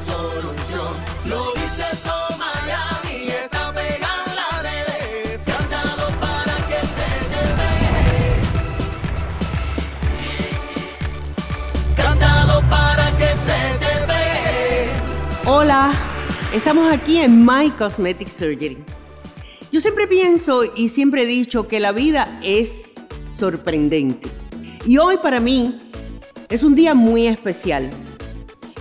solución. Lo dice todo Miami, está pegado en las redes. Cántalo para que se te pegue. Cántalo para que se te pegue. Hola, estamos aquí en My Cosmetic Surgery. Yo siempre pienso y siempre he dicho que la vida es sorprendente. Y hoy para mí es un día muy especial.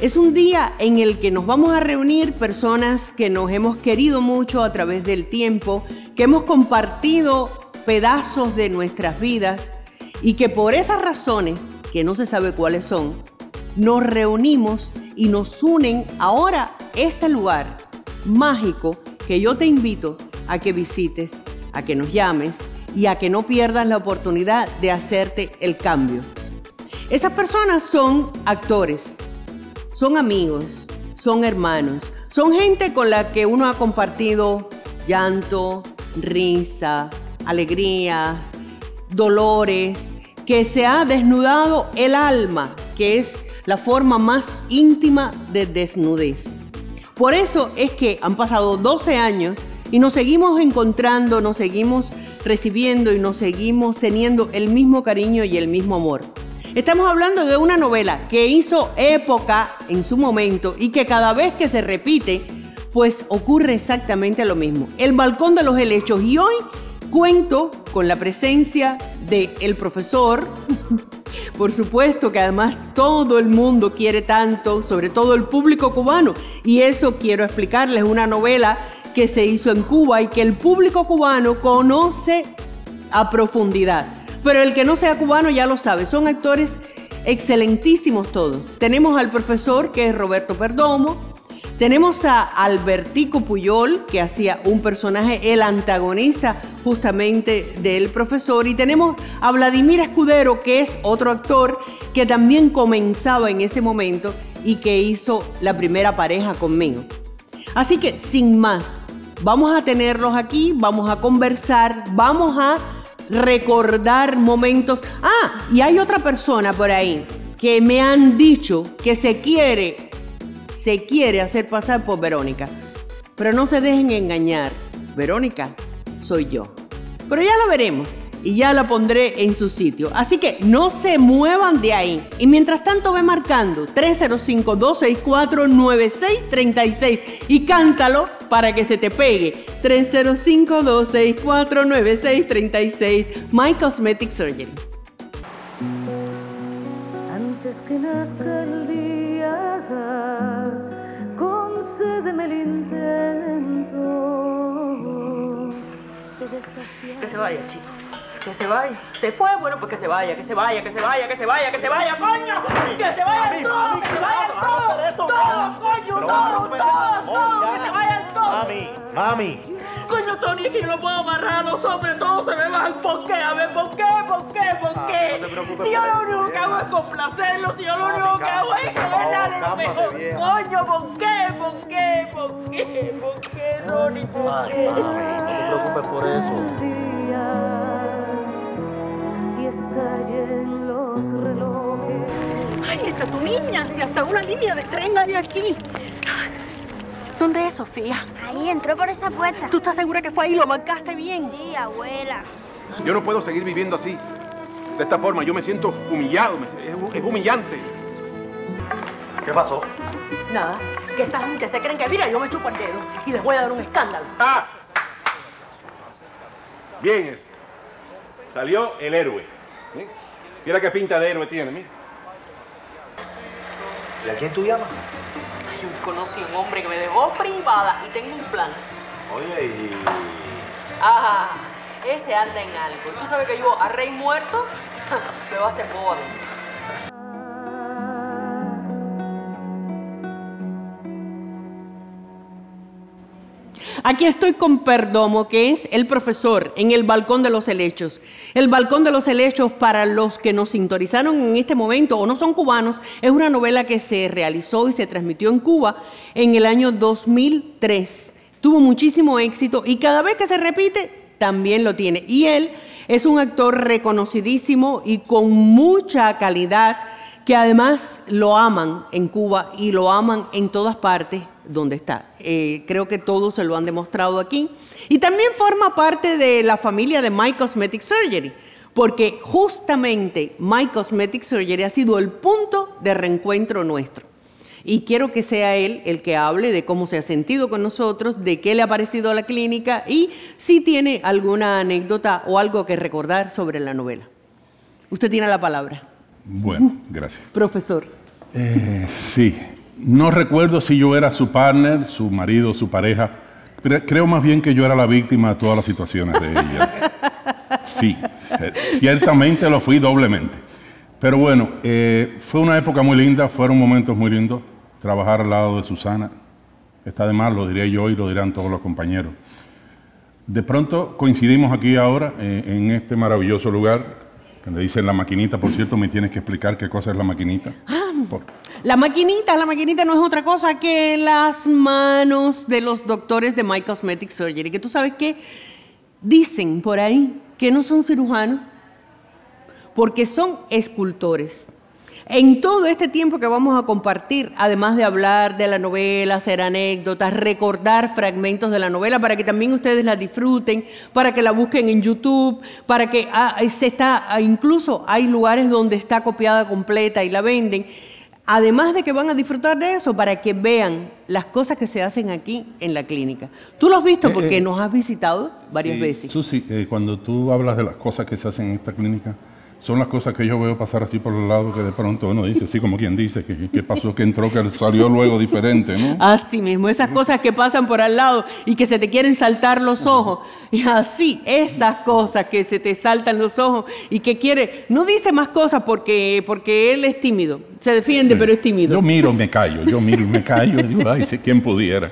Es un día en el que nos vamos a reunir personas que nos hemos querido mucho a través del tiempo, que hemos compartido pedazos de nuestras vidas y que por esas razones, que no se sabe cuáles son, nos reunimos y nos unen ahora este lugar mágico que yo te invito a que visites, a que nos llames y a que no pierdas la oportunidad de hacerte el cambio. Esas personas son actores, son amigos, son hermanos, son gente con la que uno ha compartido llanto, risa, alegría, dolores, que se ha desnudado el alma, que es la forma más íntima de desnudez. Por eso es que han pasado 12 años y nos seguimos encontrando, nos seguimos recibiendo y nos seguimos teniendo el mismo cariño y el mismo amor. Estamos hablando de una novela que hizo época en su momento y que cada vez que se repite, pues ocurre exactamente lo mismo. El balcón de los helechos. Y hoy cuento con la presencia del el profesor, por supuesto que además todo el mundo quiere tanto, sobre todo el público cubano. Y eso quiero explicarles, una novela que se hizo en Cuba y que el público cubano conoce a profundidad. Pero el que no sea cubano ya lo sabe, son actores excelentísimos todos. Tenemos al profesor que es Roberto Perdomo, tenemos a Albertico Puyol, que hacía un personaje, el antagonista justamente del profesor, y tenemos a Vladimir Escudero, que es otro actor que también comenzaba en ese momento y que hizo la primera pareja conmigo. Así que, sin más, vamos a tenerlos aquí, vamos a conversar, vamos a recordar momentos. Ah, y hay otra persona por ahí que me han dicho que se quiere, se quiere hacer pasar por Verónica. Pero no se dejen engañar. Verónica, soy yo. Pero ya lo veremos y ya la pondré en su sitio. Así que no se muevan de ahí. Y mientras tanto ve marcando 305-264-9636 y cántalo para que se te pegue. 305-264-9636 My Cosmetic Surgery. Antes que nazca el día, concédeme el intento. Que se vaya, chico. Que se vaya. Se fue, bueno, pues que se vaya, que se vaya, que se vaya, que se vaya, que se vaya, coño. Que se vayan todos, que se vayan todos. Todos, coño, todos, todos, todos, que se vayan todos. Mami, mami. Coño, Tony, que yo no puedo amarrar a los hombres, todos se me van. ¿Por qué? A ver, ¿por qué? ¿Por qué? ¿Por Ah, qué? si yo lo único que hago es complacerlos, si yo lo único que hago es querer darle lo mejor. Coño, ¿por qué? ¿Por qué? ¿Por qué? ¿Por qué, Ronnie? ¿Por qué? No te preocupes por eso. Estallen los relojes. Ay, está tu niña, si hasta una línea de tren hay aquí. ¿Dónde es Sofía? Ahí entró por esa puerta. ¿Tú estás segura que fue ahí? ¿Lo marcaste bien? Sí, abuela. Yo no puedo seguir viviendo así. De esta forma, yo me siento humillado, es humillante. ¿Qué pasó? Nada, que esta gente se creen que, mira, yo me chupo el dedo y les voy a dar un escándalo. ¡Ah! Bien eso. Salió el héroe. ¿Sí? Mira qué pinta de héroe tiene, mira. ¿Y a quién tú llamas? Yo conocí a un hombre que me dejó privada y tengo un plan. Oye, y... Ah, ese anda en algo. ¿Y tú sabes que yo a rey muerto me va a hacer boda? Aquí estoy con Perdomo, que es el profesor en el Balcón de los Helechos. El Balcón de los Helechos, para los que nos sintonizaron en este momento o no son cubanos, es una novela que se realizó y se transmitió en Cuba en el año 2003. Tuvo muchísimo éxito y cada vez que se repite, también lo tiene. Y él es un actor reconocidísimo y con mucha calidad que además lo aman en Cuba y lo aman en todas partes donde está. Eh, creo que todos se lo han demostrado aquí. Y también forma parte de la familia de My Cosmetic Surgery, porque justamente My Cosmetic Surgery ha sido el punto de reencuentro nuestro. Y quiero que sea él el que hable de cómo se ha sentido con nosotros, de qué le ha parecido a la clínica y si tiene alguna anécdota o algo que recordar sobre la novela. Usted tiene la palabra. Bueno, gracias. Profesor. Eh, sí, no recuerdo si yo era su partner, su marido, su pareja, creo más bien que yo era la víctima de todas las situaciones de ella. Sí, ciertamente lo fui doblemente. Pero bueno, eh, fue una época muy linda, fueron momentos muy lindos. Trabajar al lado de Susana, está de más, lo diré yo y lo dirán todos los compañeros. De pronto coincidimos aquí ahora, eh, en este maravilloso lugar, que le dicen la maquinita, por cierto, me tienes que explicar qué cosa es la maquinita. Por- La maquinita, la maquinita no es otra cosa que las manos de los doctores de My Cosmetic Surgery, que tú sabes que dicen por ahí que no son cirujanos, porque son escultores. En todo este tiempo que vamos a compartir, además de hablar de la novela, hacer anécdotas, recordar fragmentos de la novela para que también ustedes la disfruten, para que la busquen en YouTube, para que ah, se está, ah, incluso hay lugares donde está copiada completa y la venden. Además de que van a disfrutar de eso, para que vean las cosas que se hacen aquí en la clínica. Tú lo has visto Eh, porque eh, nos has visitado varias Sí, veces. Susi, eh, cuando tú hablas de las cosas que se hacen en esta clínica, son las cosas que yo veo pasar así por el lado que de pronto uno dice, así como quien dice, que, que pasó, que entró, que salió luego diferente, ¿no? Así mismo, esas cosas que pasan por al lado y que se te quieren saltar los ojos. Y así, esas cosas que se te saltan los ojos y que quiere, no dice más cosas porque, porque él es tímido. Se defiende, pero es tímido. Yo miro, me callo, yo miro y me callo, y digo, ay, si quien pudiera.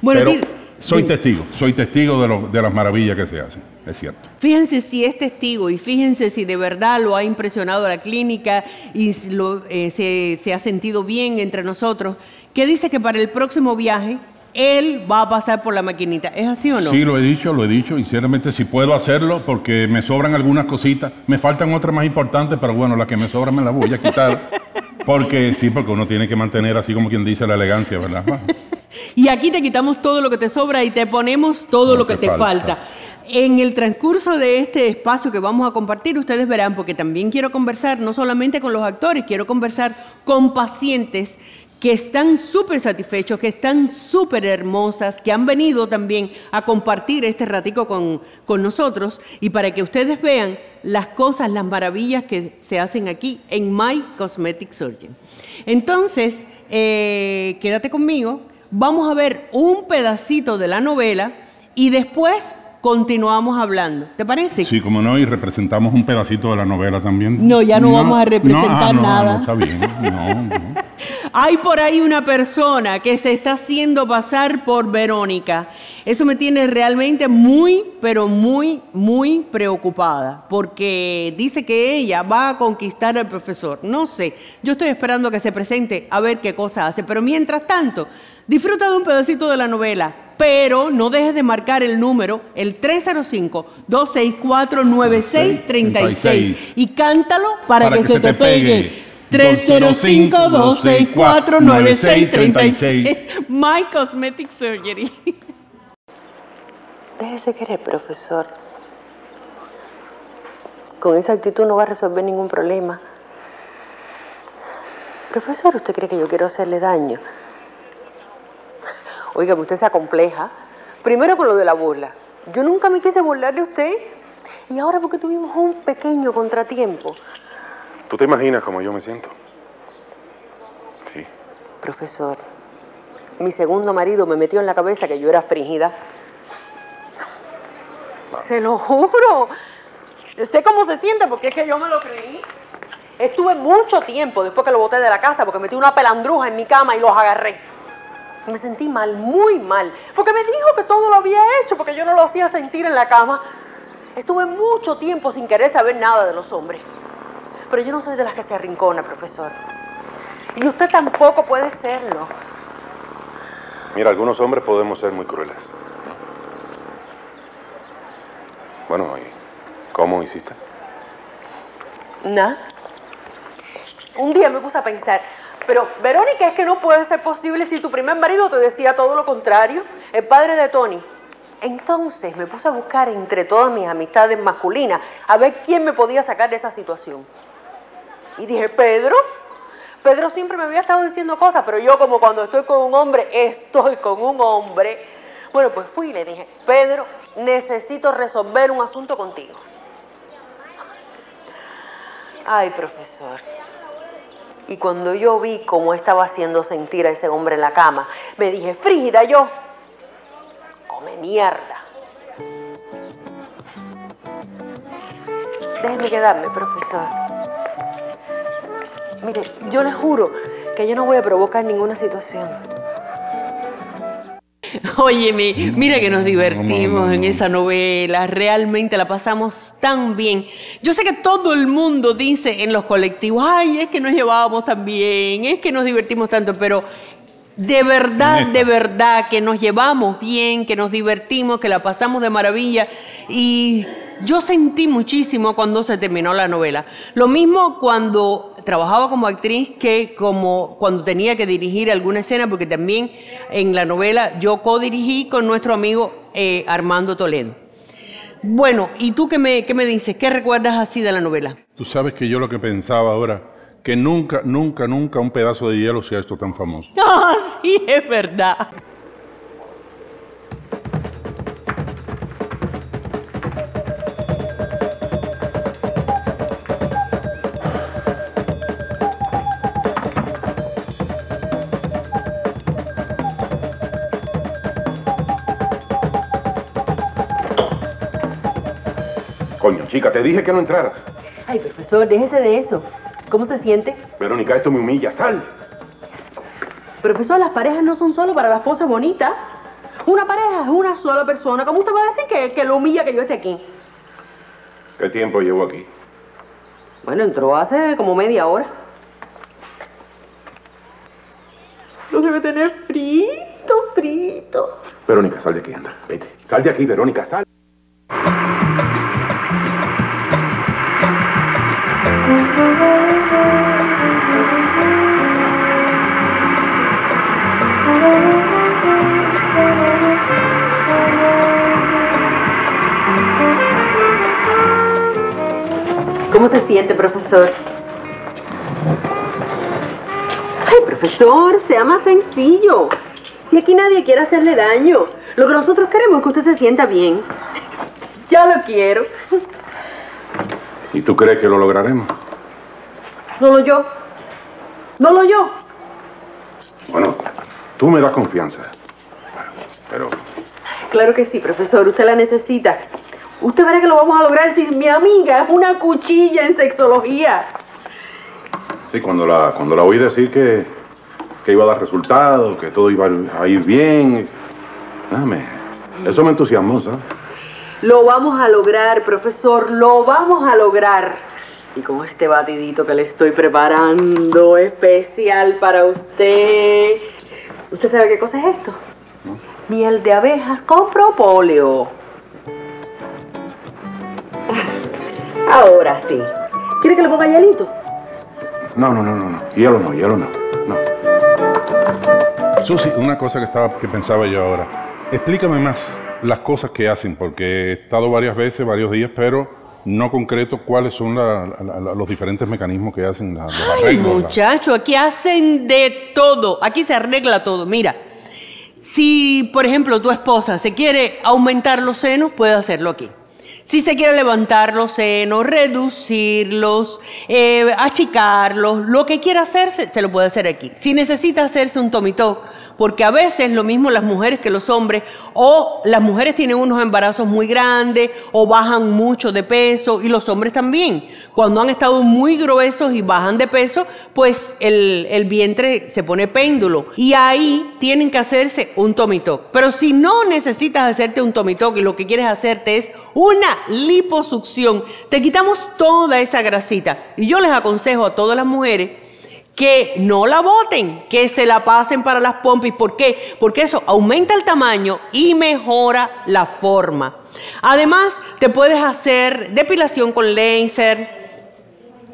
Bueno, Pero soy testigo, soy testigo de, lo- de las maravillas que se hacen, es cierto. Fíjense si es testigo y fíjense si de verdad lo ha impresionado la clínica y lo- eh, se, se ha sentido bien entre nosotros, que dice que para el próximo viaje él va a pasar por la maquinita. ¿Es así o no? Sí, lo he dicho, lo he dicho, y ciertamente si puedo hacerlo, porque me sobran algunas cositas, me faltan otras más importantes, pero bueno, las que me sobran me las voy a quitar, porque sí, porque uno tiene que mantener así como quien dice la elegancia, ¿verdad? Y aquí te quitamos todo lo que te sobra y te ponemos todo Lo lo que te falta. falta. En el transcurso de este espacio que vamos a compartir, ustedes verán, porque también quiero conversar no solamente con los actores, quiero conversar con pacientes que están súper satisfechos, que están súper hermosas, que han venido también a compartir este ratico con, con nosotros y para que ustedes vean las cosas, las maravillas que se hacen aquí en My Cosmetic Surgeon. Entonces, eh, quédate conmigo, vamos a ver un pedacito de la novela y después continuamos hablando. ¿Te parece? sí, como no, y representamos un pedacito de la novela también. No, ya no vamos a representar ah, no, nada. no, está bien, no, no. Hay por ahí una persona que se está haciendo pasar por Verónica. Eso me tiene realmente muy, pero muy, muy preocupada, porque dice que ella va a conquistar al profesor. No sé, yo estoy esperando que se presente a ver qué cosa hace, pero mientras tanto, disfruta de un pedacito de la novela, pero no dejes de marcar el número, el 305-264-9636, y cántalo para, que, se, te pegue. 305-264-9636. My Cosmetic Surgery. Déjese querer, profesor. Con esa actitud no va a resolver ningún problema. Profesor, ¿usted cree que yo quiero hacerle daño? Oiga, usted se acompleja. Primero con lo de la burla. Yo nunca me quise burlar de usted. Y ahora porque tuvimos un pequeño contratiempo. ¿Tú te imaginas cómo yo me siento? Sí. Profesor, mi segundo marido me metió en la cabeza que yo era frígida. Se lo juro. Sé cómo se siente porque es que yo me lo creí. Estuve mucho tiempo después que lo boté de la casa porque metí una pelandruja en mi cama y los agarré. Me sentí mal, muy mal, porque me dijo que todo lo había hecho porque yo no lo hacía sentir en la cama. Estuve mucho tiempo sin querer saber nada de los hombres. Pero yo no soy de las que se arrincona, profesor. Y usted tampoco puede serlo. Mira, algunos hombres podemos ser muy crueles. Bueno, ¿y cómo hiciste? Nada. un día me puse a pensar, pero Verónica, es que no puede ser posible si tu primer marido te decía todo lo contrario, el padre de Tony. Entonces me puse a buscar entre todas mis amistades masculinas a ver quién me podía sacar de esa situación. Y dije, Pedro, Pedro siempre me había estado diciendo cosas, pero yo como cuando estoy con un hombre, estoy con un hombre. Bueno, pues fui y le dije, Pedro, necesito resolver un asunto contigo. Ay, profesor. Y cuando yo vi cómo estaba haciendo sentir a ese hombre en la cama, me dije, frígida yo, come mierda. Déjeme quedarme, profesor. Mire, yo le juro que yo no voy a provocar ninguna situación. Óyeme, mira que nos divertimos no, no, en esa novela, realmente la pasamos tan bien. Yo sé que todo el mundo dice en los colectivos, ay, es que nos llevábamos tan bien, es que nos divertimos tanto, pero de verdad, de verdad que nos llevamos bien, que nos divertimos, que la pasamos de maravilla y yo sentí muchísimo cuando se terminó la novela. Lo mismo cuando trabajaba como actriz que como cuando tenía que dirigir alguna escena, porque también en la novela yo co-dirigí con nuestro amigo eh, Armando Toledo. Bueno, ¿y tú qué me, qué me dices? ¿Qué recuerdas así de la novela? Tú sabes que yo lo que pensaba ahora, que nunca, nunca, nunca un pedazo de hielo se ha hecho tan famoso. Ah, sí, es verdad. Chica, te dije que no entraras. Ay, profesor, déjese de eso. ¿Cómo se siente? Verónica, esto me humilla. Sal. Profesor, las parejas no son solo para las poses bonitas. Una pareja es una sola persona. ¿Cómo usted va a decir que, que lo humilla que yo esté aquí? ¿Qué tiempo llevo aquí? Bueno, entró hace como media hora. Lo debe tener frito, frito. Verónica, sal de aquí, anda. Vete. Sal de aquí, Verónica, sal. ¿Cómo se siente, profesor? Ay, profesor, sea más sencillo. Si aquí nadie quiere hacerle daño, lo que nosotros queremos es que usted se sienta bien. Ya lo quiero. ¿Y tú crees que lo lograremos? No lo yo. No lo yo. Bueno, tú me das confianza. Pero Claro que sí, profesor, usted la necesita. Usted verá que lo vamos a lograr si mi amiga es una cuchilla en sexología. sí, cuando la, cuando la oí decir que, que iba a dar resultados, que todo iba a ir bien, dame, eso me entusiasmó, ¿sabes? Lo vamos a lograr, profesor, lo vamos a lograr. Y con este batidito que le estoy preparando especial para usted. ¿Usted sabe qué cosa es esto? Miel de abejas con propóleo. Ahora sí. ¿Quiere que le ponga hielito? No, no, no, no, no. Hielo no, hielo no. No. Susi, una cosa que, estaba, que pensaba yo ahora. Explícame más las cosas que hacen, porque he estado varias veces, varios días, pero no concreto cuáles son la- la- la- los diferentes mecanismos que hacen la- los Ay, arreglos. muchacho, aquí hacen de todo. Aquí se arregla todo. Mira, si por ejemplo tu esposa se quiere aumentar los senos, puede hacerlo aquí. Si se quiere levantar los senos, reducirlos, eh, achicarlos, lo que quiera hacerse, se lo puede hacer aquí. Si necesita hacerse un tuck, porque a veces lo mismo las mujeres que los hombres, o las mujeres tienen unos embarazos muy grandes, o bajan mucho de peso, y los hombres también. Cuando han estado muy gruesos y bajan de peso, pues el, el vientre se pone péndulo. Y ahí tienen que hacerse un tuck. Pero si no necesitas hacerte un tuck y lo que quieres hacerte es una liposucción, te quitamos toda esa grasita. Y yo les aconsejo a todas las mujeres que no la boten, que se la pasen para las pompis. ¿Por qué? Porque eso aumenta el tamaño y mejora la forma. Además, te puedes hacer depilación con láser,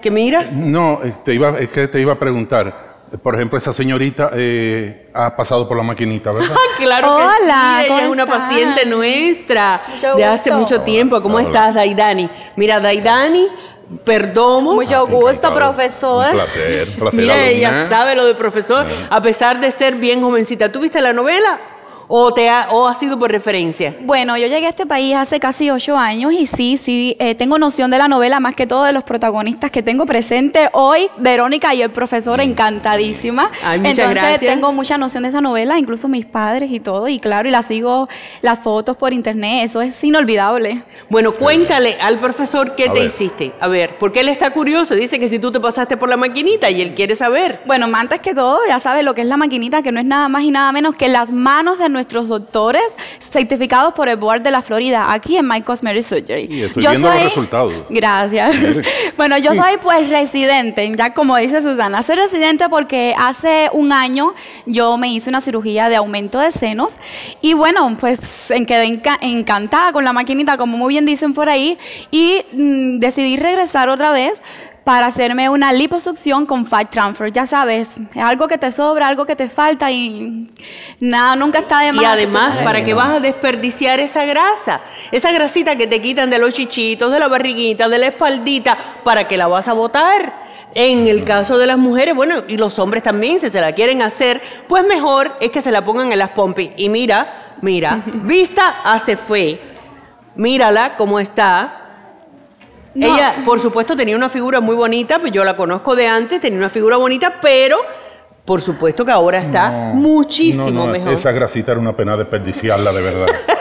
¿Qué miras? No, eh, te iba, es que te iba a preguntar. eh, Por ejemplo, esa señorita eh, ha pasado por la maquinita, ¿verdad? Claro que Hola, sí, ella ¿cómo es una paciente nuestra Mucho de hace mucho tiempo. ¿Cómo Hola. estás, Daidani? Mira, Daidani, Perdomo. Mucho gusto, profesor. Un placer, un placer. Mira, ella sabe lo de profesor, a pesar de ser bien jovencita. ¿Tú viste la novela o, te ha, o ha sido por referencia? Bueno, yo llegué a este país hace casi ocho años y sí, sí, eh, tengo noción de la novela, más que todo de los protagonistas que tengo presente hoy, Verónica y el profesor, encantadísima. Ay, muchas Entonces gracias. tengo mucha noción de esa novela, incluso mis padres y todo, y claro, y la sigo las fotos por internet, eso es inolvidable. Bueno, cuéntale al profesor qué A te ver. hiciste. A ver, porque él está curioso. Dice que si tú te pasaste por la maquinita y él quiere saber. Bueno, antes que todo, ya sabes lo que es la maquinita, que no es nada más y nada menos que las manos de nuestros doctores certificados por el Board de la Florida, aquí en My Cosmetic Surgery. Y estoy viendo los resultados. Gracias. bueno, yo soy pues residente, ya como dice Susana, soy residente porque hace un año yo me hice una cirugía de aumento de senos y bueno, pues en quedé enca- encantada con la maquinita, como muy bien dicen por ahí, y mm, decidí regresar otra vez para hacerme una liposucción con fat transfer. Ya sabes, es algo que te sobra, algo que te falta y nada, nunca está de más. Y además, ¿para qué vas a desperdiciar esa grasa? Esa grasita que te quitan de los chichitos, de la barriguita, de la espaldita, ¿para qué la vas a botar? En el caso de las mujeres, bueno, y los hombres también, si se la quieren hacer, pues mejor es que se la pongan en las pompis. Y mira, mira, vista hace fe. Mírala cómo está. No. Ella, por supuesto, tenía una figura muy bonita, pues yo la conozco de antes, tenía una figura bonita, pero por supuesto que ahora está No, muchísimo no, no, mejor. Esa grasita era una pena desperdiciarla, de verdad.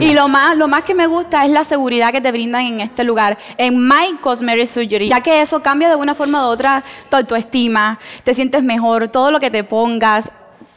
Y lo más, lo más que me gusta es la seguridad que te brindan en este lugar, en My Cosmetic Surgery, ya que eso cambia de una forma u otra tu autoestima, te sientes mejor, todo lo que te pongas.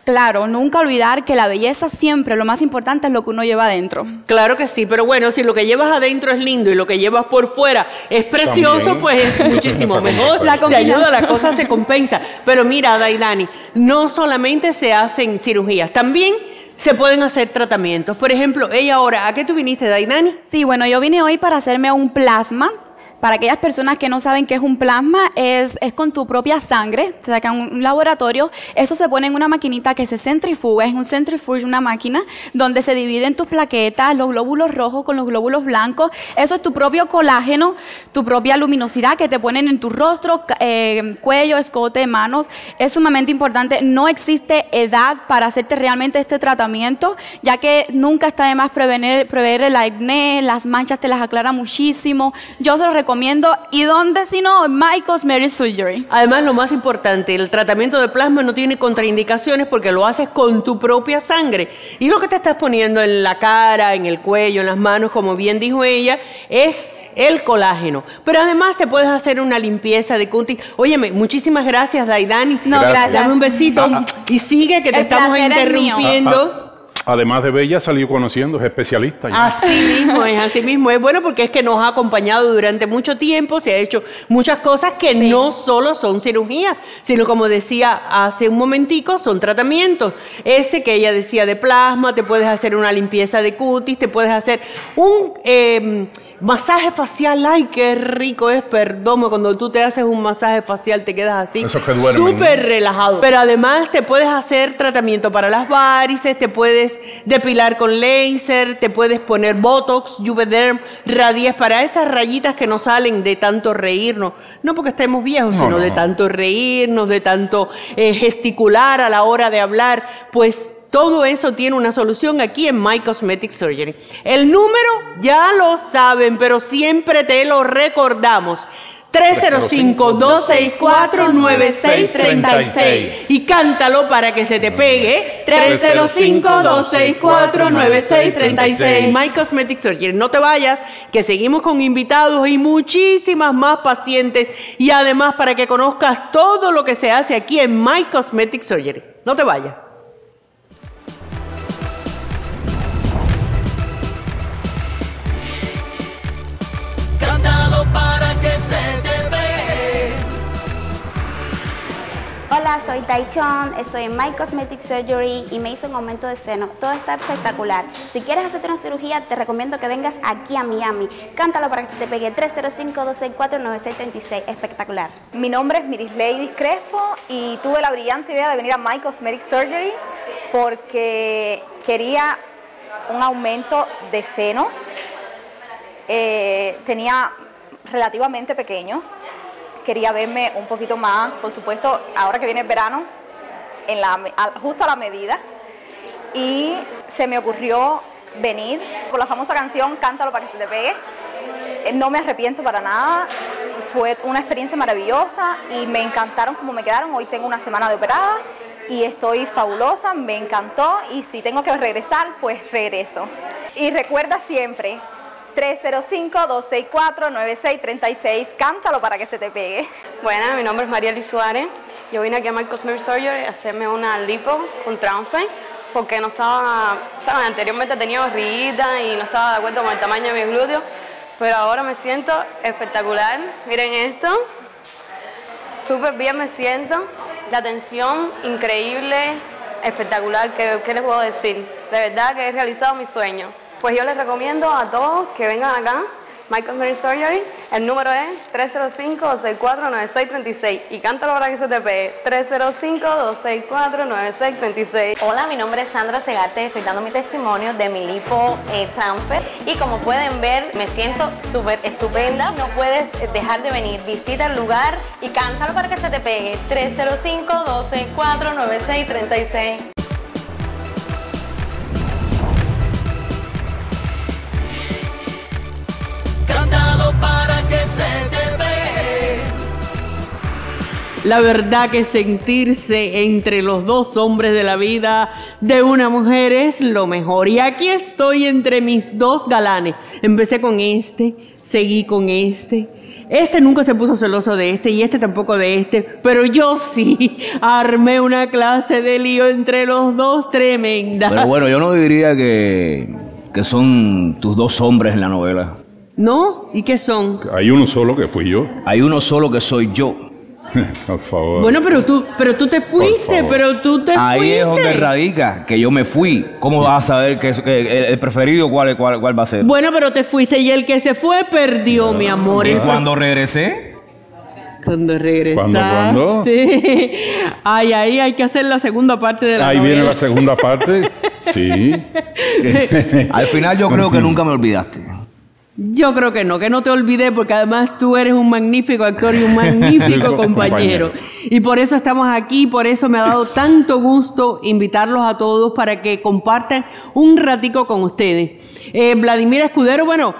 Claro, nunca olvidar que la belleza siempre, lo más importante es lo que uno lleva adentro. Claro que sí, pero bueno, si lo que llevas adentro es lindo y lo que llevas por fuera es precioso, También. pues es muchísimo mejor. La te ayuda, la cosa se compensa. Pero mira, Dailani, no solamente se hacen cirugías, también se pueden hacer tratamientos. Por ejemplo, ella ahora, ¿a qué tú viniste, Dailani? Sí, bueno, yo vine hoy para hacerme un plasma. Para aquellas personas que no saben qué es un plasma, es, es con tu propia sangre, te sacan un, un laboratorio, eso se pone en una maquinita que se centrifuga, es un centrifuge, una máquina donde se dividen tus plaquetas, los glóbulos rojos con los glóbulos blancos, eso es tu propio colágeno, tu propia luminosidad que te ponen en tu rostro, eh, cuello, escote, manos, es sumamente importante, no existe edad para hacerte realmente este tratamiento, ya que nunca está de más prevenir, prever el acné, las manchas te las aclara muchísimo. Yo se lo recomiendo. ¿Y dónde si no? En My Cosmetic Surgery. Además, lo más importante, el tratamiento de plasma no tiene contraindicaciones porque lo haces con tu propia sangre. Y lo que te estás poniendo en la cara, en el cuello, en las manos, como bien dijo ella, es el colágeno. Pero además te puedes hacer una limpieza de cutting. Óyeme, muchísimas gracias, Daidani. No, Gracias. gracias. Dame un besito Ah, y sigue que te El estamos placer es mío. interrumpiendo. Además de bella, salió conociendo, es especialista. ya. Así mismo es, así mismo es. Bueno, porque es que nos ha acompañado durante mucho tiempo, se ha hecho muchas cosas que no solo son cirugías, sino como decía hace un momentico, son tratamientos. Ese que ella decía de plasma, te puedes hacer una limpieza de cutis, te puedes hacer un eh, masaje facial. Ay, qué rico es, perdón, cuando tú te haces un masaje facial te quedas así. Que Súper relajado. Pero además te puedes hacer tratamiento para las varices, te puedes depilar con láser, te puedes poner Botox, Juvederm, Radies para esas rayitas que nos salen de tanto reírnos. No porque estemos viejos, No, sino no, de tanto reírnos, de tanto eh, gesticular a la hora de hablar. Pues todo eso tiene una solución aquí en My Cosmetic Surgery. El número ya lo saben, pero siempre te lo recordamos. 305-264-9636 y cántalo para que se te pegue. 305-264-9636 My Cosmetic Surgery. No te vayas que seguimos con invitados y muchísimas más pacientes. Y además para que conozcas todo lo que se hace aquí en My Cosmetic Surgery. No te vayas Soy Taichon, estoy en My Cosmetic Surgery y me hice un aumento de seno. Todo está espectacular. Si quieres hacerte una cirugía, te recomiendo que vengas aquí a Miami. Cántalo para que se te pegue 305-264-9636. Espectacular. Mi nombre es Miris Lady Crespo y tuve la brillante idea de venir a My Cosmetic Surgery porque quería un aumento de senos. Eh, tenía relativamente pequeño. Quería verme un poquito más, por supuesto, ahora que viene el verano, en la, justo a la medida. Y se me ocurrió venir por la famosa canción Cántalo para que se te pegue. Eh, No me arrepiento para nada. Fue una experiencia maravillosa y me encantaron como me quedaron. Hoy tengo una semana de operada y estoy fabulosa, me encantó y si tengo que regresar, pues regreso. Y recuerda siempre, 305-264-9636, cántalo para que se te pegue. Buenas, mi nombre es María Liz Suárez. Yo vine aquí a My Cosmetic Surgery a hacerme una lipo con transfer porque no estaba, ¿saben? Anteriormente tenía barriguita y no estaba de acuerdo con el tamaño de mis glúteos, pero ahora me siento espectacular. Miren esto, súper bien me siento, la tensión increíble, espectacular, ¿qué, qué les puedo decir? De verdad que he realizado mi sueño. Pues yo les recomiendo a todos que vengan acá, My Cosmetic Surgery, el número es 305-264-9636 y cántalo para que se te pegue, 305-264-9636. Hola, mi nombre es Sandra Segate, estoy dando mi testimonio de mi lipo eh, transfer y como pueden ver me siento súper estupenda, no puedes dejar de venir, visita el lugar y cántalo para que se te pegue, 305-264-9636. La verdad que sentirse entre los dos hombres de la vida de una mujer es lo mejor. Y aquí estoy entre mis dos galanes. Empecé con este, seguí con este. Este nunca se puso celoso de este y este tampoco de este, pero yo sí armé una clase de lío entre los dos tremenda. Pero bueno, yo no diría que, que son tus dos hombres en la novela. ¿No? ¿Y qué son? Hay uno solo que fui yo. Hay uno solo que soy yo. Por favor. Bueno, pero tú, pero tú te fuiste, pero tú te Ahí fuiste. es donde radica que yo me fui. ¿Cómo vas a saber que, es- que el, el preferido cuál, cuál, cuál va a ser? Bueno, pero te fuiste y el que se fue perdió, mi amor. Y cuando regresé, Cuando regresaste. ¿Cuándo, Ay, ahí hay que hacer la segunda parte de la Ahí novela. viene la segunda parte. Sí. al final yo creo que nunca me olvidaste. Yo creo que no, que no te olvidé porque además tú eres un magnífico actor y un magnífico compañero. Y por eso estamos aquí, por eso me ha dado tanto gusto invitarlos a todos para que compartan un ratico con ustedes. Eh, Vladimir Escudero, bueno,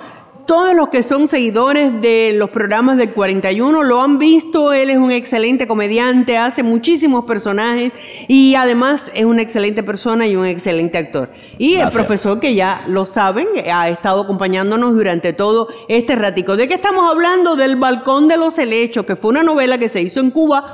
todos los que son seguidores de los programas del 41 lo han visto, él es un excelente comediante, hace muchísimos personajes y además es una excelente persona y un excelente actor. Y el profesor que ya lo saben, ha estado acompañándonos durante todo este ratico. ¿De qué estamos hablando? Del Balcón de los Helechos, que fue una novela que se hizo en Cuba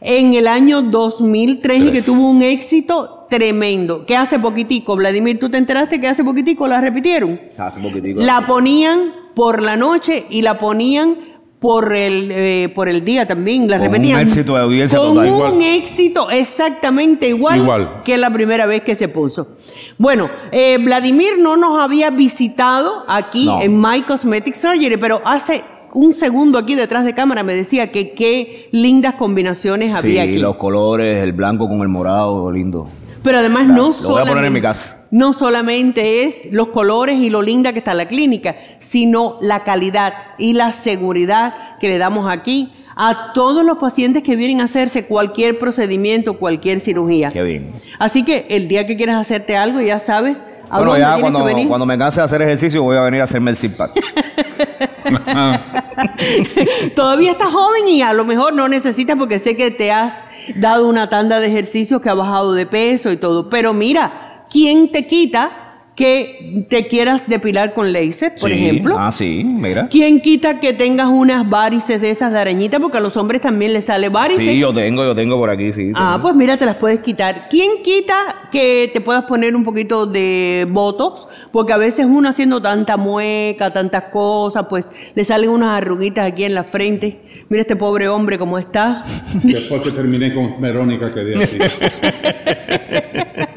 en el año 2003 y que tuvo un éxito tremendo. Que hace poquitico, Vladimir, ¿tú te enteraste que hace poquitico la repitieron? Hace poquitico. La ponían por la noche y la ponían por el, eh, por el día también. La Con un éxito de audiencia Con total. un Igual. éxito exactamente igual, Igual. que la primera vez que se puso. Bueno, eh, Vladimir no nos había visitado aquí No. en My Cosmetic Surgery, pero hace un segundo aquí detrás de cámara me decía que qué lindas combinaciones Sí, había aquí. los colores, el blanco con el morado, lindo. Pero además Claro, no lo voy a solamente, poner en mi casa. no solamente es los colores y lo linda que está la clínica, sino la calidad y la seguridad que le damos aquí a todos los pacientes que vienen a hacerse cualquier procedimiento, cualquier cirugía. Qué bien. Así que el día que quieras hacerte algo, ya sabes a Bueno, dónde ya cuando, que venir. cuando me canse de hacer ejercicio voy a venir a hacerme el zip. Todavía estás joven y a lo mejor no necesitas porque sé que te has dado una tanda de ejercicios que ha bajado de peso y todo. Pero mira, ¿quién te quita que te quieras depilar con láser, por Sí. ejemplo. Ah, sí, mira. ¿Quién quita que tengas unas varices de esas de arañita? Porque a los hombres también les sale varices. Sí, yo tengo, yo tengo por aquí, sí. Ah, pues mira, te las puedes quitar. ¿Quién quita que te puedas poner un poquito de botox? Porque a veces uno haciendo tanta mueca, tantas cosas, pues le salen unas arruguitas aquí en la frente. Mira este pobre hombre cómo está. Después que terminé con Verónica, quedé así.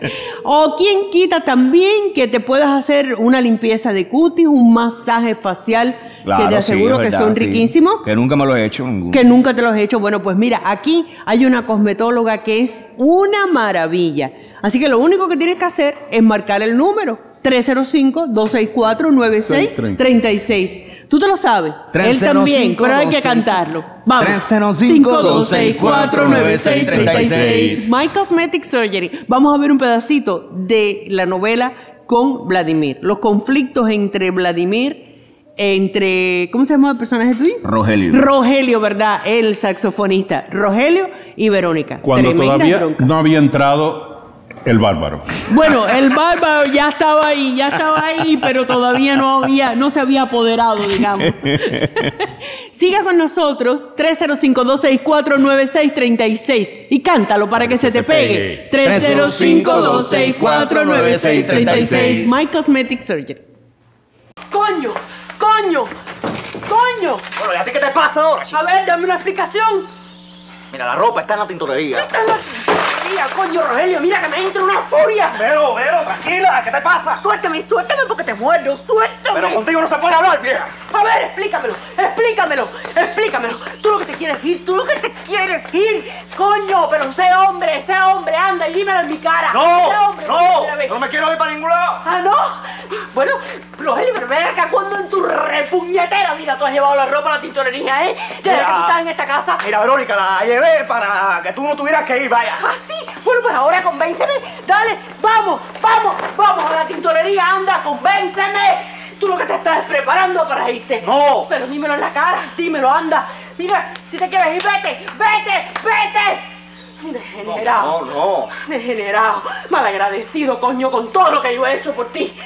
O quién quita también que te puedas hacer una limpieza de cutis, un masaje facial, Claro, que te sí, aseguro que son sí. riquísimos. Que nunca me lo he hecho. que nunca te lo has hecho. Bueno, pues mira, aquí hay una cosmetóloga que es una maravilla. Así que lo único que tienes que hacer es marcar el número 305-264-9636. Tú te lo sabes. Él también, pero hay que 305-264. cantarlo. Vamos. 305-264-9636. My Cosmetic Surgery. Vamos a ver un pedacito de la novela con Vladimir. Los conflictos entre Vladimir, entre. ¿Cómo se llama el personaje tuyo? Rogelio. Rogelio, ¿verdad? El saxofonista. Rogelio y Verónica. Cuando Tremenda todavía bronca. no había entrado el bárbaro. Bueno, el bárbaro ya estaba ahí, ya estaba ahí, pero todavía no había, no se había apoderado, digamos. Siga con nosotros, 305-264-9636 y cántalo para que se te pegue. 305-264-9636. My Cosmetic Surgery. ¡Coño! ¡Coño! ¡Coño! Bueno, ¿y a ti qué te pasa ahora, chico? A ver, dame una explicación. Mira, la ropa está en la tintorería. Esta es la tintorería, coño, Rogelio, mira que me entra una furia. Vero, Vero, tranquila, ¿qué te pasa? Suéltame, suéltame porque te muerdo, suéltame. Pero contigo no se puede hablar, vieja. A ver, explícamelo, explícamelo, explícamelo. Tú lo que te quieres ir, tú lo que te quieres ir. Coño, pero sé hombre, sé hombre, anda y dímelo en mi cara. No, Sé hombre, no, no me quiero ir para ningún lado. Ah, ¿no? Bueno, Rogelio, pero ven acá cuando en tu repuñetera vida tú has llevado la ropa a la tintorería, ¿eh? Desde Mira. que tú estás en esta casa. Mira, Verónica, la llevé para que tú no tuvieras que ir, vaya. ¿Ah, sí? Bueno, pues ahora convénceme. Dale, vamos, vamos, vamos a la tintorería, anda, convénceme. Tú lo que te estás preparando para irte. No. Pero dímelo en la cara, dímelo, anda. Mira, si te quieres ir, vete, vete, vete. Degenerado. No, no. Degenerado, malagradecido, coño, con todo lo que yo he hecho por ti.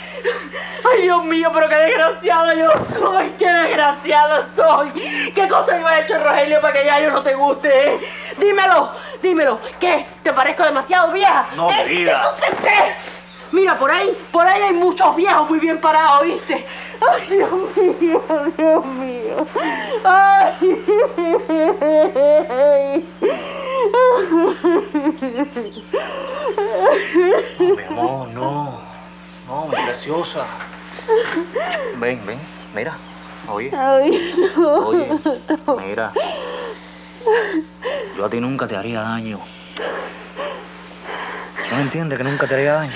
Ay, Dios mío, pero qué desgraciado yo soy, qué desgraciado soy. ¿Qué cosa yo he hecho, Rogelio, para que ya yo no te guste? eh? Dímelo, dímelo. ¿Qué? ¿Te parezco demasiado vieja? No, ¿Eh? ¿Entonces qué? Mira, por ahí, por ahí hay muchos viejos muy bien parados, ¿viste? Ay, Dios mío, Dios mío. Ay. No, mi amor, no. No, mi preciosa. Ven, ven, mira. Oye, Ay, no. oye, mira. Yo a ti nunca te haría daño. ¿No entiendes que nunca te haría daño?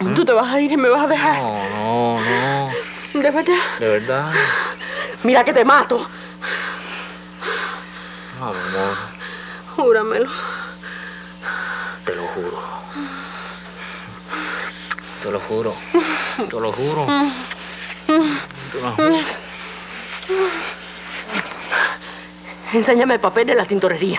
Tú te vas a ir y me vas a dejar. No, no, no. ¿De verdad? De verdad. Mira que te mato. No, mi amor, Júramelo. te lo juro. Te lo juro. Te lo juro. Te lo juro. Enséñame el papel de la tintorería.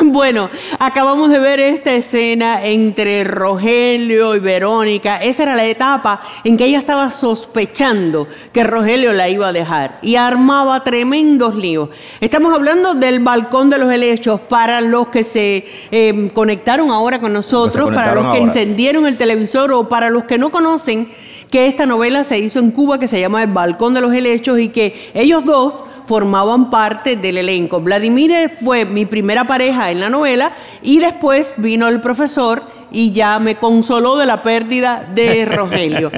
Bueno, acabamos de ver esta escena entre Rogelio y Verónica. Esa era la etapa en que ella estaba sospechando que Rogelio la iba a dejar y armaba tremendos líos. Estamos hablando del balcón de los helechos para los que se eh, conectaron ahora con nosotros, para los que ahora. encendieron el televisor o para los que no conocen que esta novela se hizo en Cuba que se llama El Balcón de los Helechos y que ellos dos formaban parte del elenco. Vladimir fue mi primera pareja en la novela y después vino el profesor y ya me consoló de la pérdida de Rogelio.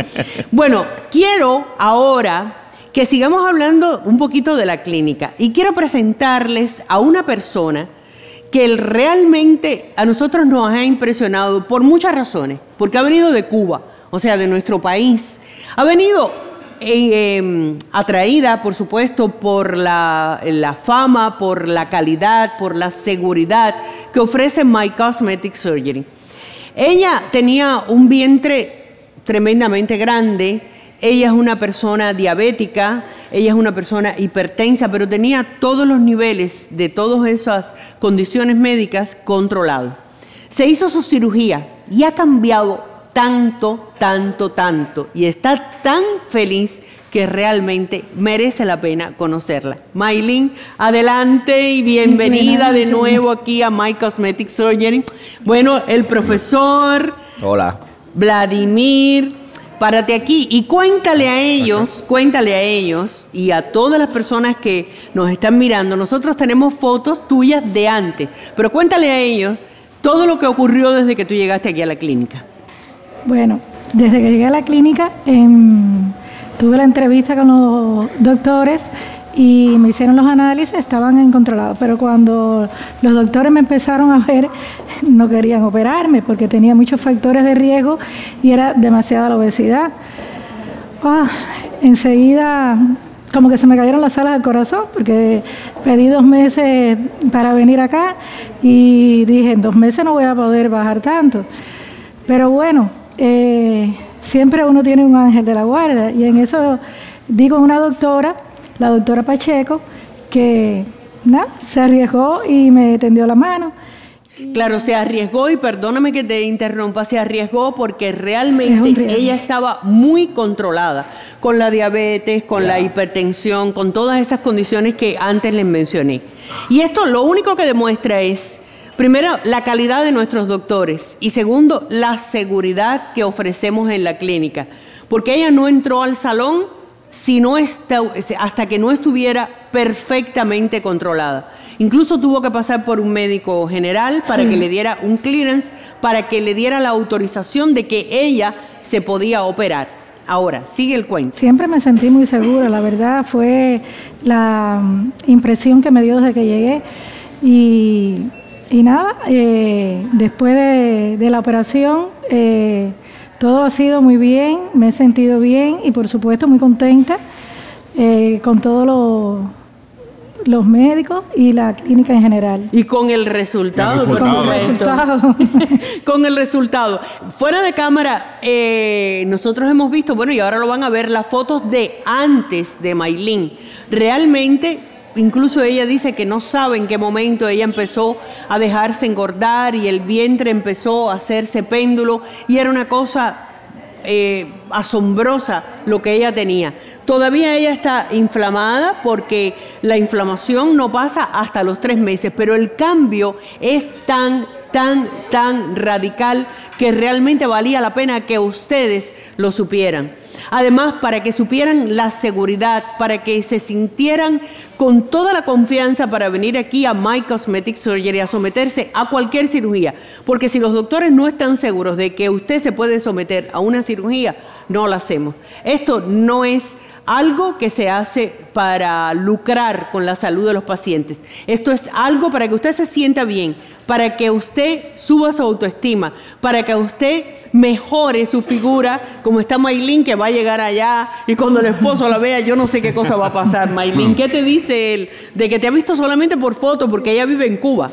bueno, quiero ahora que sigamos hablando un poquito de la clínica y quiero presentarles a una persona que realmente a nosotros nos ha impresionado por muchas razones, porque ha venido de Cuba, o sea, de nuestro país. Ha venido eh, eh, atraída, por supuesto, por la, la fama, por la calidad, por la seguridad que ofrece My Cosmetic Surgery. Ella tenía un vientre tremendamente grande, ella es una persona diabética, ella es una persona hipertensa, pero tenía todos los niveles de todas esas condiciones médicas controlados. Se hizo su cirugía y ha cambiado tanto, tanto, tanto y está tan feliz que realmente merece la pena conocerla. Maylin, adelante y bienvenida de nuevo aquí a My Cosmetic Surgery. Bueno, el profesor Hola. Vladimir, párate aquí y cuéntale a ellos, cuéntale a ellos y a todas las personas que nos están mirando. Nosotros tenemos fotos tuyas de antes, pero cuéntale a ellos todo lo que ocurrió desde que tú llegaste aquí a la clínica. Bueno, desde que llegué a la clínica em, tuve la entrevista con los doctores y me hicieron los análisis, estaban en controlado, pero cuando los doctores me empezaron a ver, no querían operarme porque tenía muchos factores de riesgo y era demasiada la obesidad. Ah, enseguida como que se me cayeron las alas del corazón porque pedí dos meses para venir acá y dije, en dos meses no voy a poder bajar tanto. Pero bueno, eh, siempre uno tiene un ángel de la guarda y en eso digo a una doctora, la doctora Pacheco, que nada, se arriesgó y me tendió la mano. Claro, se arriesgó y perdóname que te interrumpa, se arriesgó porque realmente ella estaba muy controlada con la diabetes, con la hipertensión, con todas esas condiciones que antes les mencioné. Y esto lo único que demuestra es, primero, la calidad de nuestros doctores y segundo, la seguridad que ofrecemos en la clínica. Porque ella no entró al salón si no está- hasta que no estuviera perfectamente controlada. Incluso tuvo que pasar por un médico general para Sí. que le diera un clearance, para que le diera la autorización de que ella se podía operar. Ahora, sigue el cuento. Siempre me sentí muy segura, la verdad fue la impresión que me dio desde que llegué. Y, y nada, eh, después de, de la operación, eh, todo ha sido muy bien, me he sentido bien y por supuesto muy contenta eh, con todos los, los médicos y la clínica en general. Y con el resultado, El por resultado. supuesto. Con el resultado. con el resultado. Fuera de cámara, eh, nosotros hemos visto, bueno, y ahora lo van a ver, las fotos de antes de Maylin. Realmente, incluso ella dice que no sabe en qué momento ella empezó a dejarse engordar y el vientre empezó a hacerse péndulo y era una cosa eh, asombrosa lo que ella tenía. Todavía ella está inflamada porque la inflamación no pasa hasta los tres meses, pero el cambio es tan, tan, tan radical que realmente valía la pena que ustedes lo supieran. Además, para que supieran la seguridad, para que se sintieran con toda la confianza para venir aquí a My Cosmetic Surgery a someterse a cualquier cirugía. Porque si los doctores no están seguros de que usted se puede someter a una cirugía, no la hacemos. Esto no es algo que se hace para lucrar con la salud de los pacientes. Esto es algo para que usted se sienta bien, para que usted suba su autoestima, para que usted mejore su figura, como está Maylin que va a llegar allá y cuando el esposo la vea, yo no sé qué cosa va a pasar, Maylin. ¿Qué te dice él? De que te ha visto solamente por foto, porque ella vive en Cuba.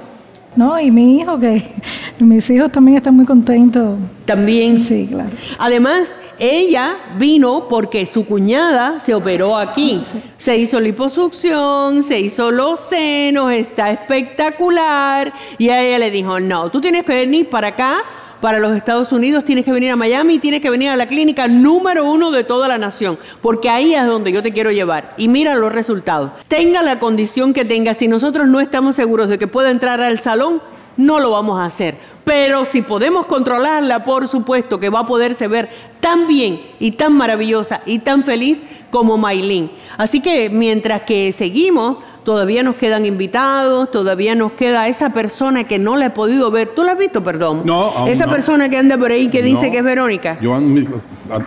No, y mi hijo, que mis hijos también están muy contentos. También. Sí, claro. Además, ella vino porque su cuñada se operó aquí. Se hizo liposucción, se hizo los senos, está espectacular. Y a ella le dijo, no, tú tienes que venir para acá, para los Estados Unidos, tienes que venir a Miami, tienes que venir a la clínica número uno de toda la nación, porque ahí es donde yo te quiero llevar. Y mira los resultados. Tenga la condición que tenga, si nosotros no estamos seguros de que pueda entrar al salón, no lo vamos a hacer. Pero si podemos controlarla, por supuesto que va a poderse ver tan bien y tan maravillosa y tan feliz como Maylin. Así que mientras que seguimos, todavía nos quedan invitados, todavía nos queda esa persona que no la he podido ver. ¿Tú la has visto, perdón? No, aún Esa no. persona que anda por ahí que dice No. que es Verónica, Yo ando mi-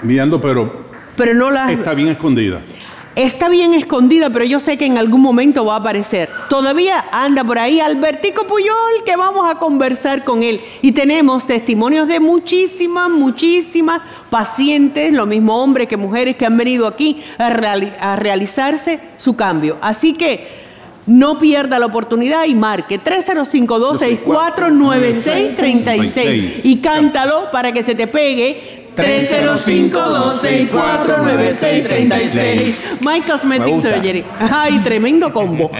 mirando, pero pero no la está bien escondida. Está bien escondida, pero yo sé que en algún momento va a aparecer. Todavía anda por ahí Albertico Puyol, que vamos a conversar con él. Y tenemos testimonios de muchísimas, muchísimas pacientes, lo mismo hombres que mujeres, que han venido aquí a, reali- a realizarse su cambio. Así que no pierda la oportunidad y marque 305-264-9636 y cántalo para que se te pegue 305-264-9636. My Me Cosmetic. Surgery. Ay, tremendo combo.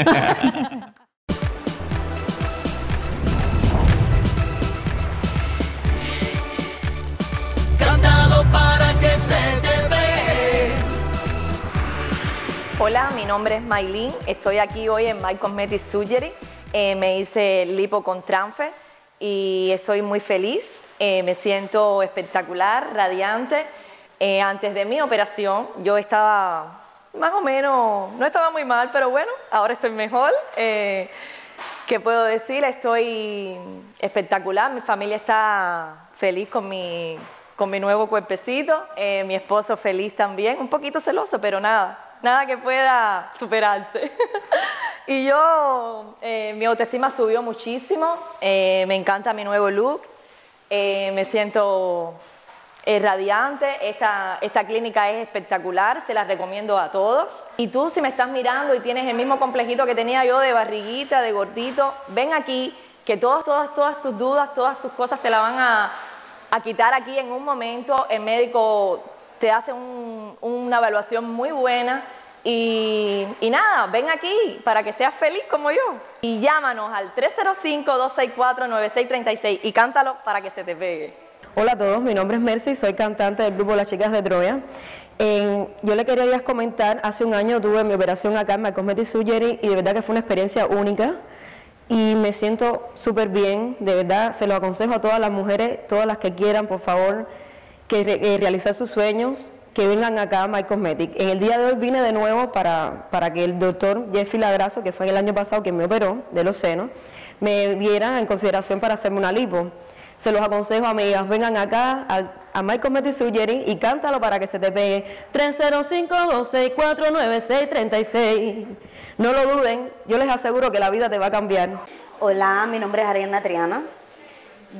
Hola, mi nombre es Maylin. Estoy aquí hoy en My Cosmetic Surgery. Eh, me hice lipo con transfer y estoy muy feliz. Eh, me siento espectacular, radiante. Eh, antes de mi operación yo estaba más o menos, no estaba muy mal, pero bueno, ahora estoy mejor. Eh, ¿Qué puedo decir? Estoy espectacular. Mi familia está feliz con mi, con mi nuevo cuerpecito. Eh, mi esposo feliz también. Un poquito celoso, pero nada. Nada que pueda superarse. y yo, eh, mi autoestima subió muchísimo. Eh, me encanta mi nuevo look. Eh, me siento radiante. Esta, esta clínica es espectacular. Se la recomiendo a todos. Y tú, si me estás mirando y tienes el mismo complejito que tenía yo de barriguita, de gordito, ven aquí, que todas, todas, todas tus dudas, todas tus cosas te la van a, a quitar aquí en un momento. El médico te hace un- una evaluación muy buena. Y, nada, ven aquí para que seas feliz como yo. Y llámanos al 305-264-9636 y cántalo para que se te pegue. Hola a todos, mi nombre es Mercy, soy cantante del grupo Las Chicas de Troya. Yo le quería comentar, hace un año tuve mi operación acá en My Cosmetic Surgery y de verdad que fue una experiencia única y me siento súper bien, de verdad se lo aconsejo a todas las mujeres, todas las que quieran, por favor, que eh, realizar sus sueños, que vengan acá a My Cosmetic. En el día de hoy vine de nuevo para, para que el doctor Jeffrey Lagraso, que fue el año pasado que me operó de los senos, me viera en consideración para hacerme una lipo. Se los aconsejo, amigas, vengan acá a, a My Cosmetic Surgery y cántalo para que se te pegue. 305-264-9636. No lo duden, yo les aseguro que la vida te va a cambiar. Hola, mi nombre es Ariana Triana.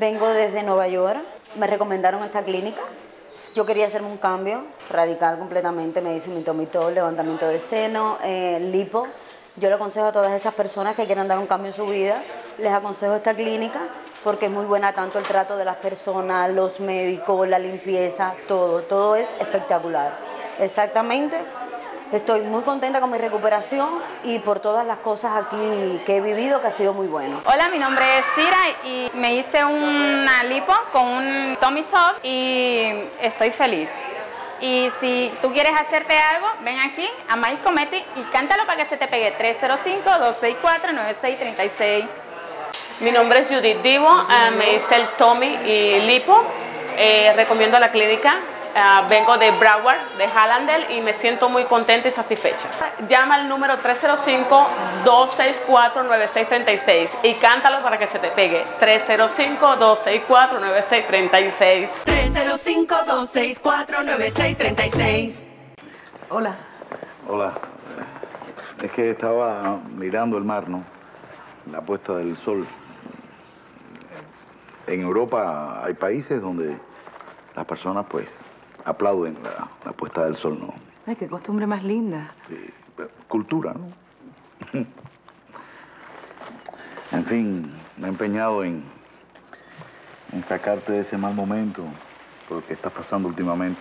Vengo desde Nueva York. Me recomendaron esta clínica. Yo quería hacerme un cambio radical completamente. Me dicen mitomitol, levantamiento de seno, eh, lipo. Yo le aconsejo a todas esas personas que quieran dar un cambio en su vida, les aconsejo esta clínica porque es muy buena tanto el trato de las personas, los médicos, la limpieza, todo, todo es espectacular. Exactamente. Estoy muy contenta con mi recuperación y por todas las cosas aquí que he vivido que ha sido muy bueno. Hola, mi nombre es Cira y me hice una lipo con un tummy top y estoy feliz. Y si tú quieres hacerte algo, ven aquí a Mais Cometi y cántalo para que se te pegue 305-264-9636. Mi nombre es Judith Divo, eh, me hice el Tommy y Lipo, Eh, recomiendo la clínica, Ah, vengo de Broward, de Hallandel y me siento muy contenta y satisfecha. Llama al número 305-264-9636 y cántalo para que se te pegue. 305-264-9636. 305-264-9636. Hola. Hola. Es que estaba mirando el mar, ¿no? La puesta del sol. En Europa hay países donde las personas, pues, aplauden la, la puesta del sol, ¿no? Ay, qué costumbre más linda. Cultura, ¿no? en fin, me he empeñado en, en sacarte de ese mal momento por que estás pasando últimamente,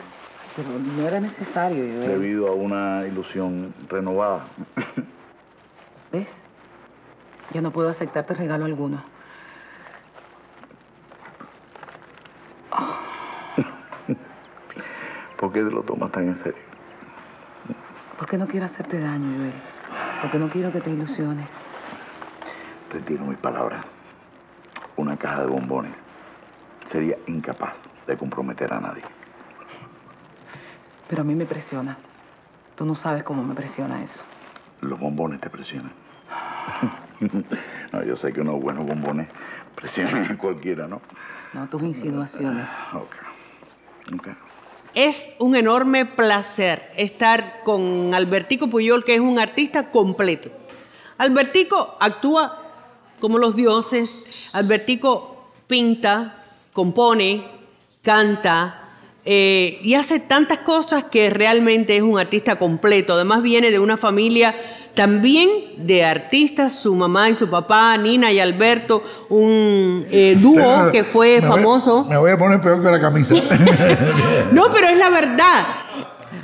Pero no era necesario, Joel. debido a una ilusión renovada. ¿Ves? Yo no puedo aceptarte regalo alguno. ¿Por qué te lo tomas tan en serio? Porque no quiero hacerte daño, Joel. Porque no quiero que te ilusiones. Retiro mis palabras. Una caja de bombones sería incapaz de comprometer a nadie. Pero a mí me presiona. Tú no sabes cómo me presiona eso. Los bombones te presionan. no, yo sé que unos buenos bombones presionan a cualquiera, ¿no? No, tus insinuaciones. Ok. Ok. Es un enorme placer estar con Albertico Puyol, que es un artista completo. Albertico actúa como los dioses, Albertico pinta, compone, canta eh, y hace tantas cosas que realmente es un artista completo. Además viene de una familia también de artistas, su mamá y su papá, Nina y Alberto, un eh, dúo que fue Me voy- famoso. me voy a poner peor que la camisa. No, pero es la verdad.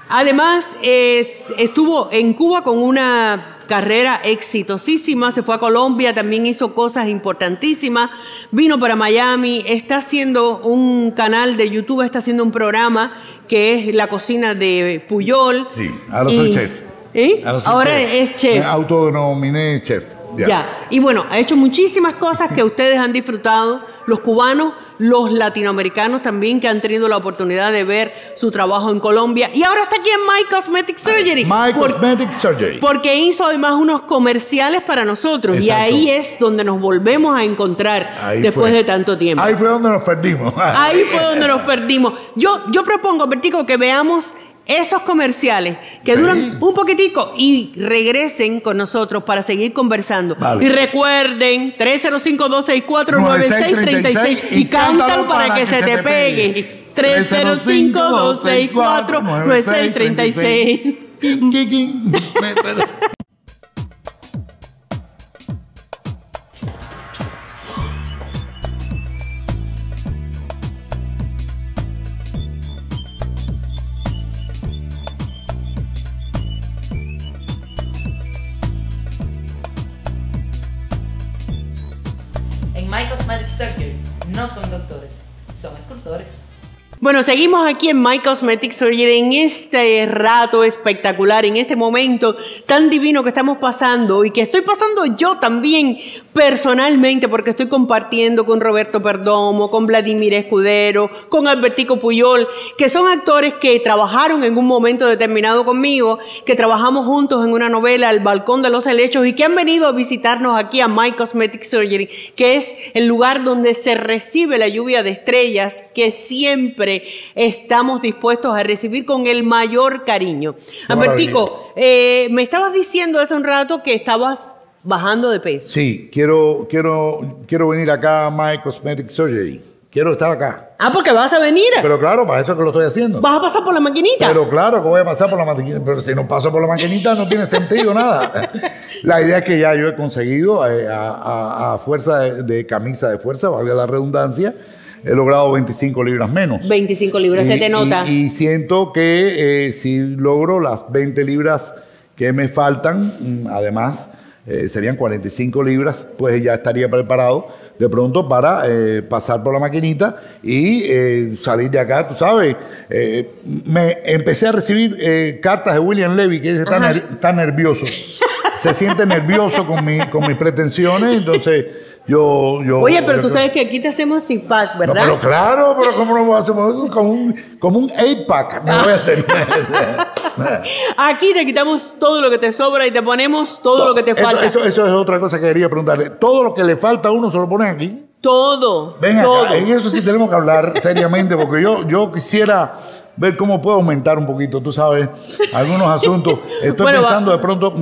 Además, es- estuvo en Cuba con una carrera exitosísima, se fue a Colombia, también hizo cosas importantísimas, vino para Miami, está haciendo un canal de YouTube, está haciendo un programa que es La Cocina de Puyol. Sí, ahora soy chef. ¿Eh? Ahora es chef. Me autodenominé chef. Ya. Y bueno, ha hecho muchísimas cosas que ustedes han disfrutado, los cubanos, los latinoamericanos también que han tenido la oportunidad de ver su trabajo en Colombia. Y ahora está aquí en My Cosmetic Surgery. My Por- Cosmetic Surgery. Porque hizo además unos comerciales para nosotros. Y Exacto. ahí es donde nos volvemos a encontrar Ahí después fue. de tanto tiempo. Ahí fue donde nos perdimos. Ahí fue donde nos perdimos. Yo, yo propongo, Bertico, que veamos esos comerciales que duran un poquitico y regresen con nosotros para seguir conversando. Vale. Y recuerden, 305-264-9636 y cántalo para que se te pegue. 305-264-9636. no son doctores, son escultores. Bueno, seguimos aquí en My Cosmetic Surgery en este rato espectacular, en este momento tan divino que estamos pasando y que estoy pasando yo también personalmente porque estoy compartiendo con Roberto Perdomo, con Vladimir Escudero, con Albertico Puyol, que son actores que trabajaron en un momento determinado conmigo, que trabajamos juntos en una novela El Balcón de los Helechos y que han venido a visitarnos aquí a My Cosmetic Surgery, que es el lugar donde se recibe la lluvia de estrellas que siempre estamos dispuestos a recibir con el mayor cariño. Albertico, eh, me estabas diciendo hace un rato que estabas bajando de peso. Sí, quiero, quiero, quiero venir acá a My Cosmetic Surgery. Quiero estar acá. Ah, porque vas a venir. Pero claro, para eso es que lo estoy haciendo. Vas a pasar por la maquinita. Pero claro que voy a pasar por la maquinita, pero si no paso por la maquinita no tiene sentido nada. La idea es que ya yo he conseguido eh, a, a- a fuerza de, de camisa de fuerza, valga la redundancia, he logrado 25 libras menos. 25 libras, se te nota. Y, y siento que eh, si logro las 20 libras que me faltan, mm, además eh, serían 45 libras, pues ya estaría preparado de pronto para eh, pasar por la maquinita y eh, salir de acá, tú sabes. Eh, me empecé a recibir cartas de William Levy que dice está, ner- está nervioso. Se siente nervioso con, mi, con mis pretensiones, entonces yo... yo Oye, pero yo tú creo- sabes que aquí te hacemos zip pack, no, ¿verdad? pero claro, pero ¿cómo no a hacer? Como un, como un 8-pack me voy a hacer. Aquí te quitamos todo lo que te sobra y te ponemos todo lo que te Eso, falta. eso- eso es otra cosa que quería preguntarle. Todo lo que le falta a uno se lo ponen aquí. Todo. Ven todo. acá, en eso sí tenemos que hablar seriamente, porque yo, yo quisiera ver cómo puedo aumentar un poquito, tú sabes, algunos asuntos. Estoy Bueno, va- pensando de pronto,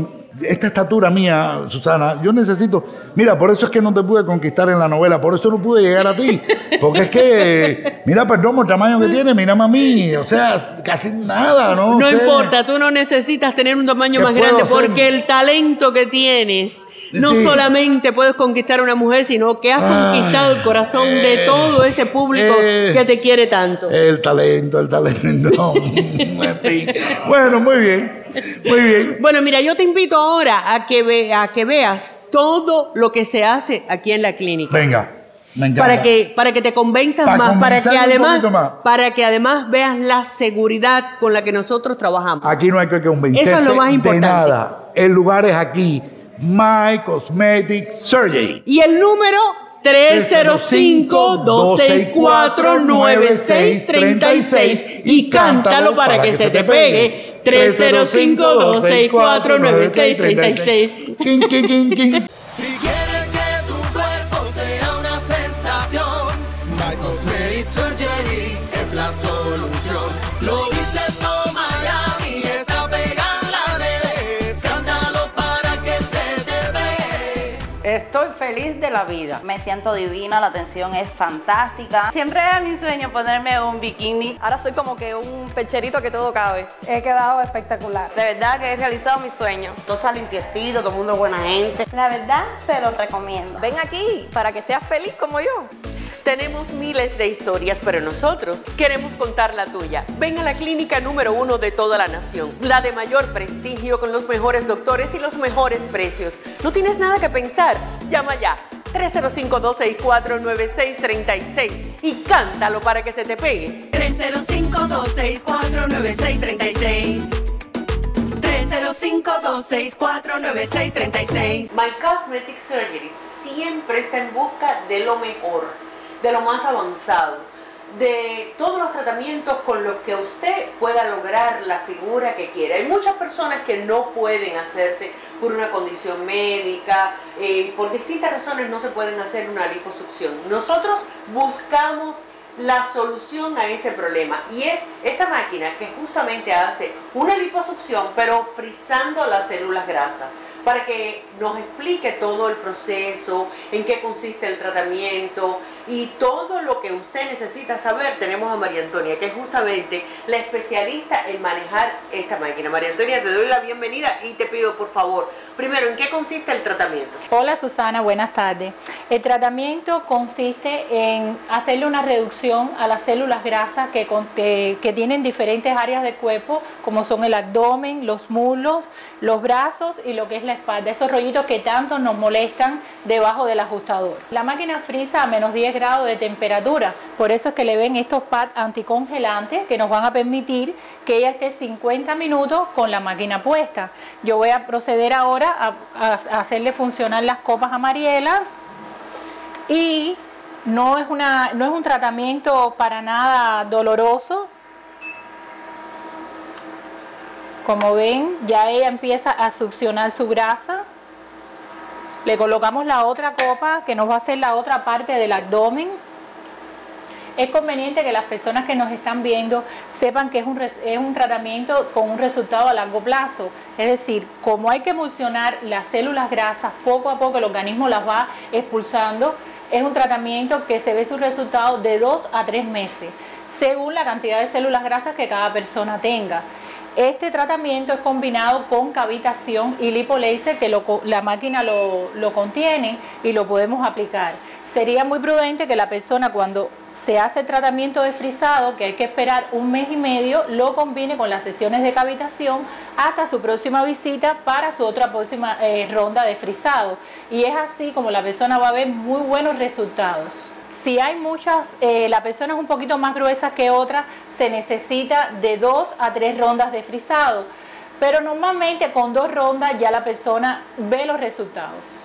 esta estatura mía, Susana, yo necesito, mira, por eso es que no te pude conquistar en la novela, por eso no pude llegar a ti, porque es que, mira, perdón, el tamaño que tiene, mira a mí, o sea, casi nada, ¿no? No importa, tú no necesitas tener un tamaño ¿Qué más grande hacer? porque el talento que tienes no Sí. solamente puedes conquistar a una mujer, sino que has Ay, conquistado el corazón de todo ese público eh, que te quiere tanto. El talento, el talento. en fin. Bueno, muy bien, muy bien. Bueno, mira, yo te invito ahora a que, ve- a que veas todo lo que se hace aquí en la clínica. Venga, me encanta. Para que, para que te convenzas Para más, para que además, más. para que además veas la seguridad con la que nosotros trabajamos. Aquí no hay que convencerse Eso es lo más de importante. nada. El lugar es aquí. My Cosmetic Surgery. Y el número 305-264-9636 y cántalo para que se te pegue. 305-264-9636. feliz de la vida. Me siento divina, la atención es fantástica. Siempre era mi sueño ponerme un bikini. Ahora soy como que un pecherito que todo cabe. He quedado espectacular. De verdad que he realizado mi sueño. Todo está limpiecito, todo el mundo es buena gente. La verdad, se los recomiendo. Ven aquí para que seas feliz como yo. Tenemos miles de historias, pero nosotros queremos contar la tuya. Ven a la clínica número uno de toda la nación, la de mayor prestigio con los mejores doctores y los mejores precios. No tienes nada que pensar, llama ya. 305-264-9636 y cántalo para que se te pegue. 305-264-9636. 805-264-9636. My Cosmetic Surgery siempre está en busca de lo mejor, de lo más avanzado, de todos los tratamientos con los que usted pueda lograr la figura que quiera. Hay muchas personas que no pueden hacerse por una condición médica, eh, por distintas razones no se pueden hacer una liposucción. Nosotros buscamos la solución a ese problema y es esta máquina que justamente hace una liposucción pero frizando las células grasas para que nos explique todo el proceso, en qué consiste el tratamiento y todo lo que usted necesita saber. Tenemos a María Antonia, que es justamente la especialista en manejar esta máquina. María Antonia, te doy la bienvenida y te pido por favor, primero, ¿en qué consiste el tratamiento? Hola Susana, buenas tardes. El tratamiento consiste en hacerle una reducción a las células grasas que, que tienen diferentes áreas del cuerpo, como son el abdomen, los muslos, los brazos y lo que es la espalda, esos rollitos que tanto nos molestan debajo del ajustador. La máquina frisa a menos 10 grados de temperatura, por eso es que le ven estos pads anticongelantes que nos van a permitir que ella esté 50 minutos con la máquina puesta. Yo voy a proceder ahora a, a- hacerle funcionar las copas a Mariela y no es, una, no es un tratamiento para nada doloroso. Como ven, ya ella empieza a succionar su grasa. Le colocamos la otra copa que nos va a hacer la otra parte del abdomen. Es conveniente que las personas que nos están viendo sepan que es un, es un tratamiento con un resultado a largo plazo. Es decir, como hay que emulsionar las células grasas, poco a poco el organismo las va expulsando. Es un tratamiento que se ve su resultado de dos a tres meses, según la cantidad de células grasas que cada persona tenga. Este tratamiento es combinado con cavitación y lipolaser que la máquina lo, contiene y lo podemos aplicar. Sería muy prudente que la persona cuando se hace el tratamiento de frisado, que hay que esperar un mes y medio, lo combine con las sesiones de cavitación hasta su próxima visita para su otra próxima eh, ronda de frisado. Y es así como la persona va a ver muy buenos resultados. Si hay muchas, eh, la persona es un poquito más gruesa que otra, se necesita de dos a tres rondas de frisado. Pero normalmente con dos rondas ya la persona ve los resultados.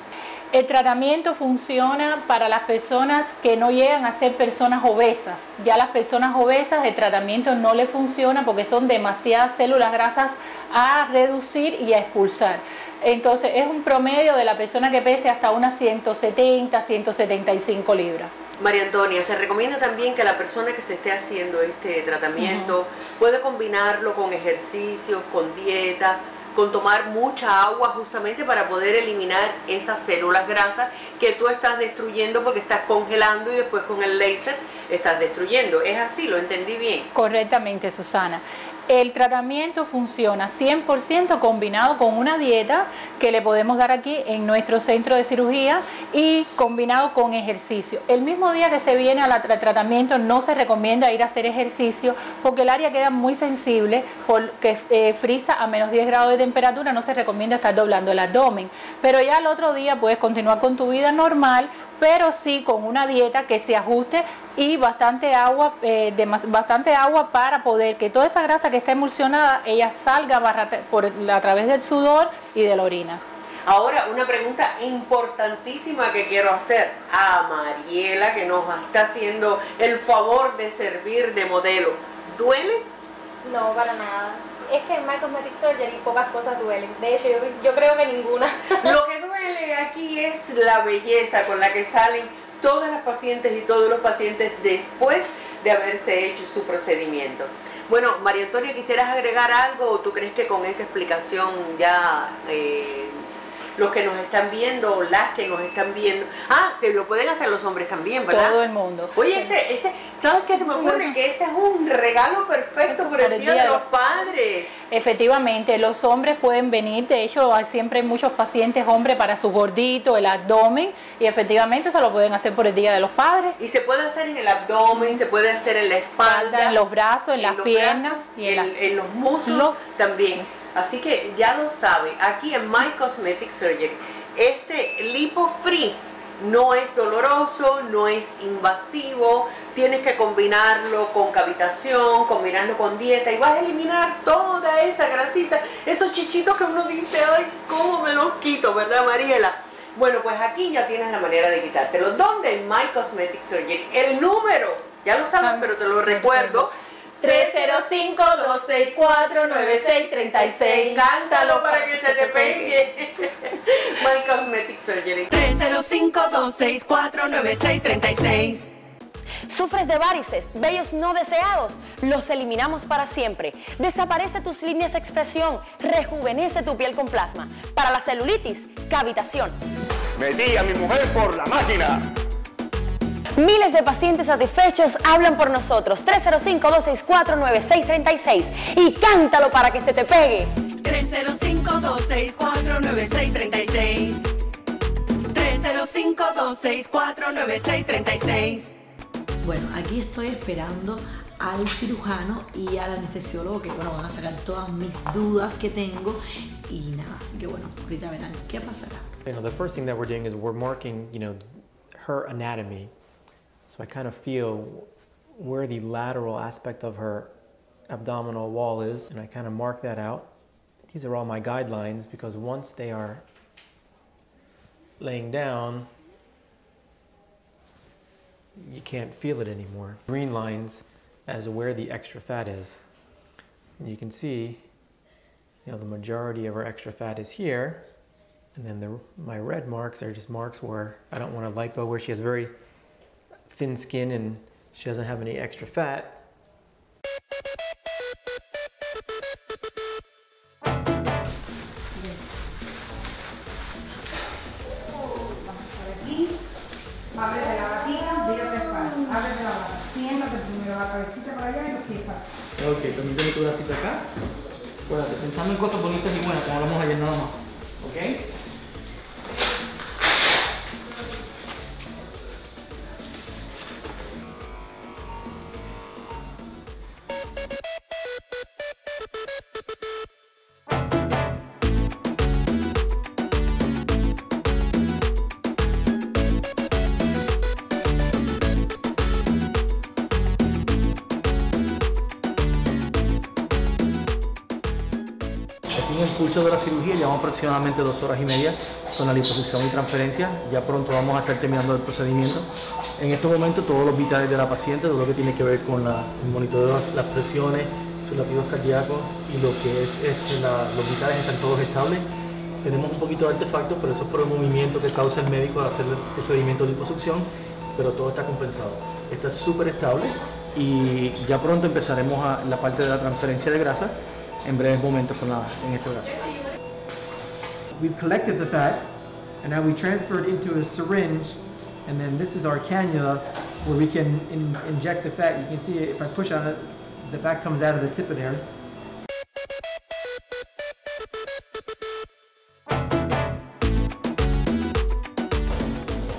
El tratamiento funciona para las personas que no llegan a ser personas obesas. Ya las personas obesas el tratamiento no le funciona porque son demasiadas células grasas a reducir y a expulsar. Entonces es un promedio de la persona que pese hasta unas 170, 175 libras. María Antonia, se recomienda también que la persona que se esté haciendo este tratamiento puede combinarlo con ejercicios, con dieta, con tomar mucha agua justamente para poder eliminar esas células grasas que tú estás destruyendo porque estás congelando y después con el láser estás destruyendo. Es así, lo entendí bien. Correctamente, Susana. El tratamiento funciona 100% combinado con una dieta que le podemos dar aquí en nuestro centro de cirugía y combinado con ejercicio. El mismo día que se viene al tra- tratamiento no se recomienda ir a hacer ejercicio porque el área queda muy sensible porque eh, frisa a menos 10 grados de temperatura, no se recomienda estar doblando el abdomen. Pero ya el otro día puedes continuar con tu vida normal, pero sí con una dieta que se ajuste y bastante agua, eh, bastante agua para poder que toda esa grasa que está emulsionada, ella salga barra- por, a través del sudor y de la orina. Ahora, una pregunta importantísima que quiero hacer a Mariela, que nos está haciendo el favor de servir de modelo. ¿Duele? No, para nada. Es que en My Cosmetic Surgery pocas cosas duelen. De hecho, yo, yo creo que ninguna. Lo que duele aquí es la belleza con la que salen todas las pacientes y todos los pacientes después de haberse hecho su procedimiento. Bueno, María Antonia, ¿quisieras agregar algo o tú crees que con esa explicación ya eh, los que nos están viendo o las que nos están viendo... Ah, se lo pueden hacer los hombres también, ¿verdad? Todo el mundo. Oye, Sí. ese, ese, ¿sabes qué se me ocurre? Que ese es un regalo perfecto por el Día de los Padres. Efectivamente, los hombres pueden venir, de hecho hay siempre muchos pacientes hombres para su gordito, el abdomen, y efectivamente se lo pueden hacer por el Día de los Padres. Y se puede hacer en el abdomen, se puede hacer en la espalda, en los brazos, en, las piernas brazos, y en, en, la- en los muslos también. Así que ya lo sabe, aquí en My Cosmetic Surgery, este Lipo Freeze No es doloroso, no es invasivo, tienes que combinarlo con cavitación, combinarlo con dieta y vas a eliminar toda esa grasita, esos chichitos que uno dice, ay, ¿cómo me los quito, verdad Mariela? Bueno, pues aquí ya tienes la manera de quitártelo. ¿Dónde? En My Cosmetic Surgery. El número, ya lo sabes, pero te lo recuerdo. 305-264-9636. Cántalo para que se te pegue. My Cosmetic Surgery. 305-264-9636. ¿Sufres de varices, vellos no deseados? Los eliminamos para siempre. Desaparece tus líneas de expresión, rejuvenece tu piel con plasma. Para la celulitis, cavitación. Metí a mi mujer por la máquina. Miles de pacientes satisfechos hablan por nosotros. 305-264-9636 y cántalo para que se te pegue. 305-264-9636. 305-264-9636. Bueno, aquí estoy esperando al cirujano y al anestesiólogo que bueno, van a sacar todas mis dudas que tengo y nada, así que bueno, ahorita verán qué pasará. You know, the first thing that we're doing is we're marking, you know, her anatomy. So I kind of feel where the lateral aspect of her abdominal wall is, and I kind of mark that out. These are all my guidelines because once they are laying down, you can't feel it anymore. Green lines as where the extra fat is. And you can see, you know, the majority of our extra fat is here. And then the, my red marks are just marks where I don't want a lipo, where she has very thin skin and she doesn't have any extra fat. Ábrete la batida, vírate espalda. Ábrete la bata. Siéntate primero la cabecita para allá y los pies para acá. Ok, permíteme tu bracito acá. Acuérdate, pensando en cosas bonitas y buenas, como hablamos ayer nada más. ¿Ok? Aproximadamente dos horas y media con la liposucción y transferencia. Ya pronto vamos a estar terminando el procedimiento. En este momento todos los vitales de la paciente, todo lo que tiene que ver con la, el monitoreo las, presiones, sus latidos cardíacos y lo que es, este, los vitales están todos estables. Tenemos un poquito de artefactos, pero eso es por el movimiento que causa el médico al hacer el procedimiento de liposucción, pero todo está compensado. Está súper estable y ya pronto empezaremos a la parte de la transferencia de grasa en breves momentos con la, en este brazo. We've collected the fat and now we transfer it into a syringe and then this is our cannula where we can in, inject the fat. You can see if I push on it, the fat comes out of the tip of there.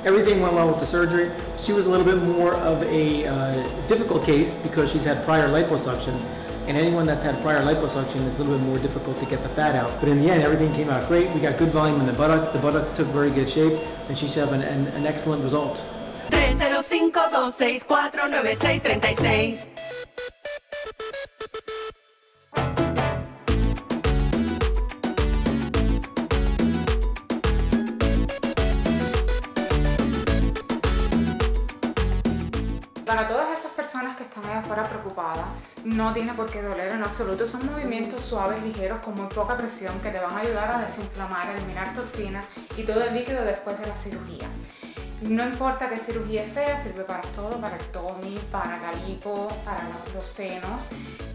Everything went well with the surgery. She was a little bit more of a uh, difficult case because she's had prior liposuction. And anyone that's had prior liposuction, it's a little bit more difficult to get the fat out. But in the end, everything came out great. We got good volume in the buttocks. The buttocks took very good shape, and she should have an, an, an excellent result. 305 no tiene por qué doler en absoluto. Son movimientos suaves, ligeros, con muy poca presión que te van a ayudar a desinflamar, a eliminar toxinas y todo el líquido después de la cirugía. No importa qué cirugía sea, sirve para todo, para el tummy, para la lipo, para los senos.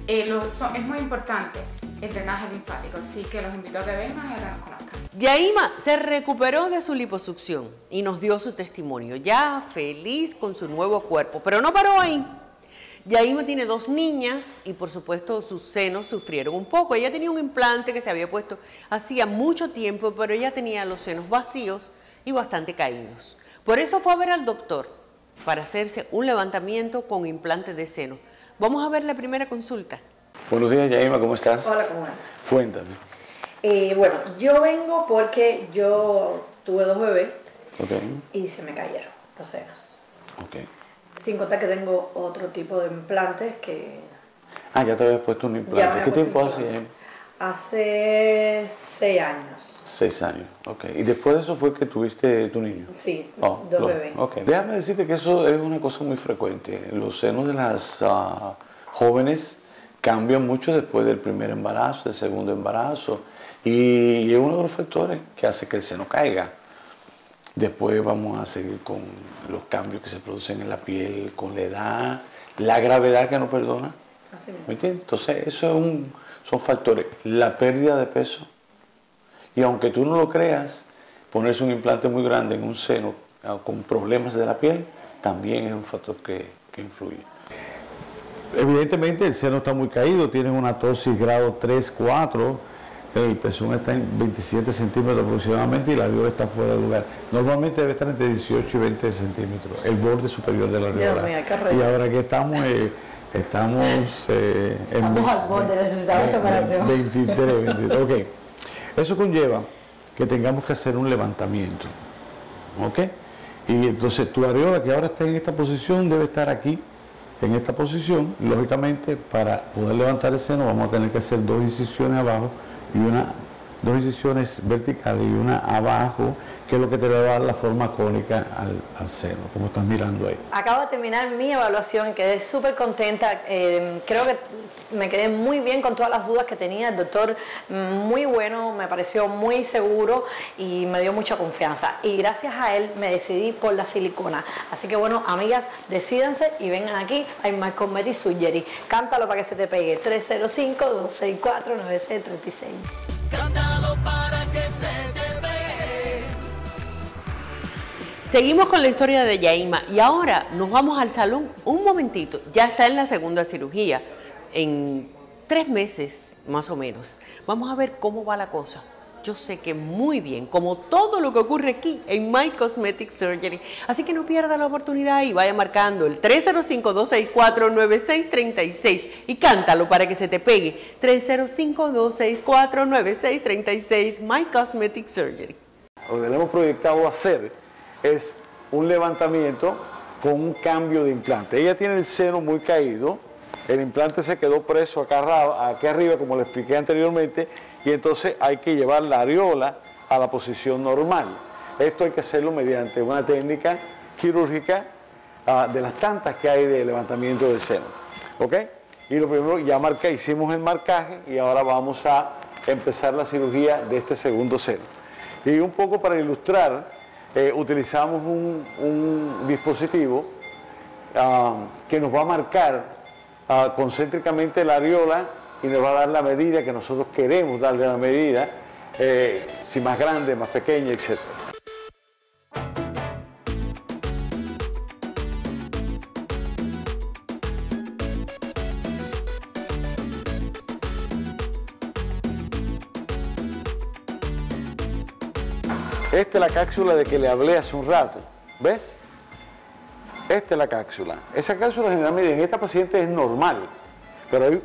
Eh, lo- son- es muy importante el drenaje linfático, así que los invito a que vengan y a que nos conozcan. Yaima se recuperó de su liposucción y nos dio su testimonio, ya feliz con su nuevo cuerpo, pero no paró ahí. Yaima tiene dos niñas y por supuesto sus senos sufrieron un poco. Ella tenía un implante que se había puesto hacía mucho tiempo, pero ella tenía los senos vacíos y bastante caídos. Por eso fue a ver al doctor para hacerse un levantamiento con implante de seno. Vamos a ver la primera consulta. Buenos días, Yaima, ¿cómo estás? Hola, ¿cómo estás? Cuéntame. Eh, bueno, yo vengo porque yo tuve dos bebés Ok, y se me cayeron los senos. ok. Sin contar que tengo otro tipo de implantes que Ah, ya te habías puesto un implante. ¿Qué tiempo hace? hace seis años. Seis años, ok. Y después de eso fue que tuviste tu niño. Sí, Oh, dos lo- bebés. Déjame decirte que eso es una cosa muy frecuente. Los senos de las ah, jóvenes cambian mucho después del primer embarazo, del segundo embarazo. Y es uno de los factores que hace que el seno caiga. Después vamos a seguir con los cambios que se producen en la piel con la edad, la gravedad que no perdona. ¿Me entiendes? Entonces, eso es un, son factores. La pérdida de peso. Y aunque tú no lo creas, ponerse un implante muy grande en un seno ah, con problemas de la piel también es un factor que, que influye. Evidentemente el seno está muy caído, tiene una tosis grado 3, 4, el pezón está en 27 centímetros aproximadamente y la areola está fuera de lugar. Normalmente debe estar entre 18 y 20 centímetros, el borde superior de la reto. y ahora que estamos, eh, estamos eh, en Estamos al borde, necesitamos esta operación. 23, 23, ok. Eso conlleva que tengamos que hacer un levantamiento, ¿ok? Y entonces tu areola que ahora está en esta posición debe estar aquí, en esta posición. Lógicamente, para poder levantar el seno vamos a tener que hacer dos incisiones abajo y una, dos incisiones verticales y una abajo, que es lo que te va a dar la forma cónica al, al seno, como estás mirando ahí. Acabo de terminar mi evaluación, quedé súper contenta, eh, creo que me quedé muy bien con todas las dudas que tenía, el doctor muy bueno, me pareció muy seguro y me dio mucha confianza. Y gracias a él me decidí por la silicona. Así que bueno, amigas, decídense y vengan aquí a My Cosmetic Surgery. Cántalo para que se te pegue, 305-264-9636. Seguimos con la historia de Yaima y ahora nos vamos al salón un momentito. Ya está en la segunda cirugía, en tres meses más o menos. Vamos a ver cómo va la cosa. Yo sé que muy bien, como todo lo que ocurre aquí en My Cosmetic Surgery. Así que no pierda la oportunidad y vaya marcando el 305-264-9636 y cántalo para que se te pegue. 305-264-9636 My Cosmetic Surgery. Lo que le hemos proyectado hacer es un levantamiento con un cambio de implante. Ella tiene el seno muy caído, el implante se quedó preso acá, aquí arriba, como le expliqué anteriormente, y entonces hay que llevar la areola a la posición normal. Esto hay que hacerlo mediante una técnica quirúrgica ah, de las tantas que hay de levantamiento del seno. ¿Ok? Y lo primero, ya marca, hicimos el marcaje y ahora vamos a empezar la cirugía de este segundo seno. Y un poco para ilustrar, eh, utilizamos un, un dispositivo ah, que nos va a marcar ah, concéntricamente la areola y nos va a dar la medida que nosotros queremos darle la medida, eh, si más grande, más pequeña, etc. Esta es la cápsula de que le hablé hace un rato, ¿ves? Esta es la cápsula. Esa cápsula generalmente en esta paciente es normal, pero hay,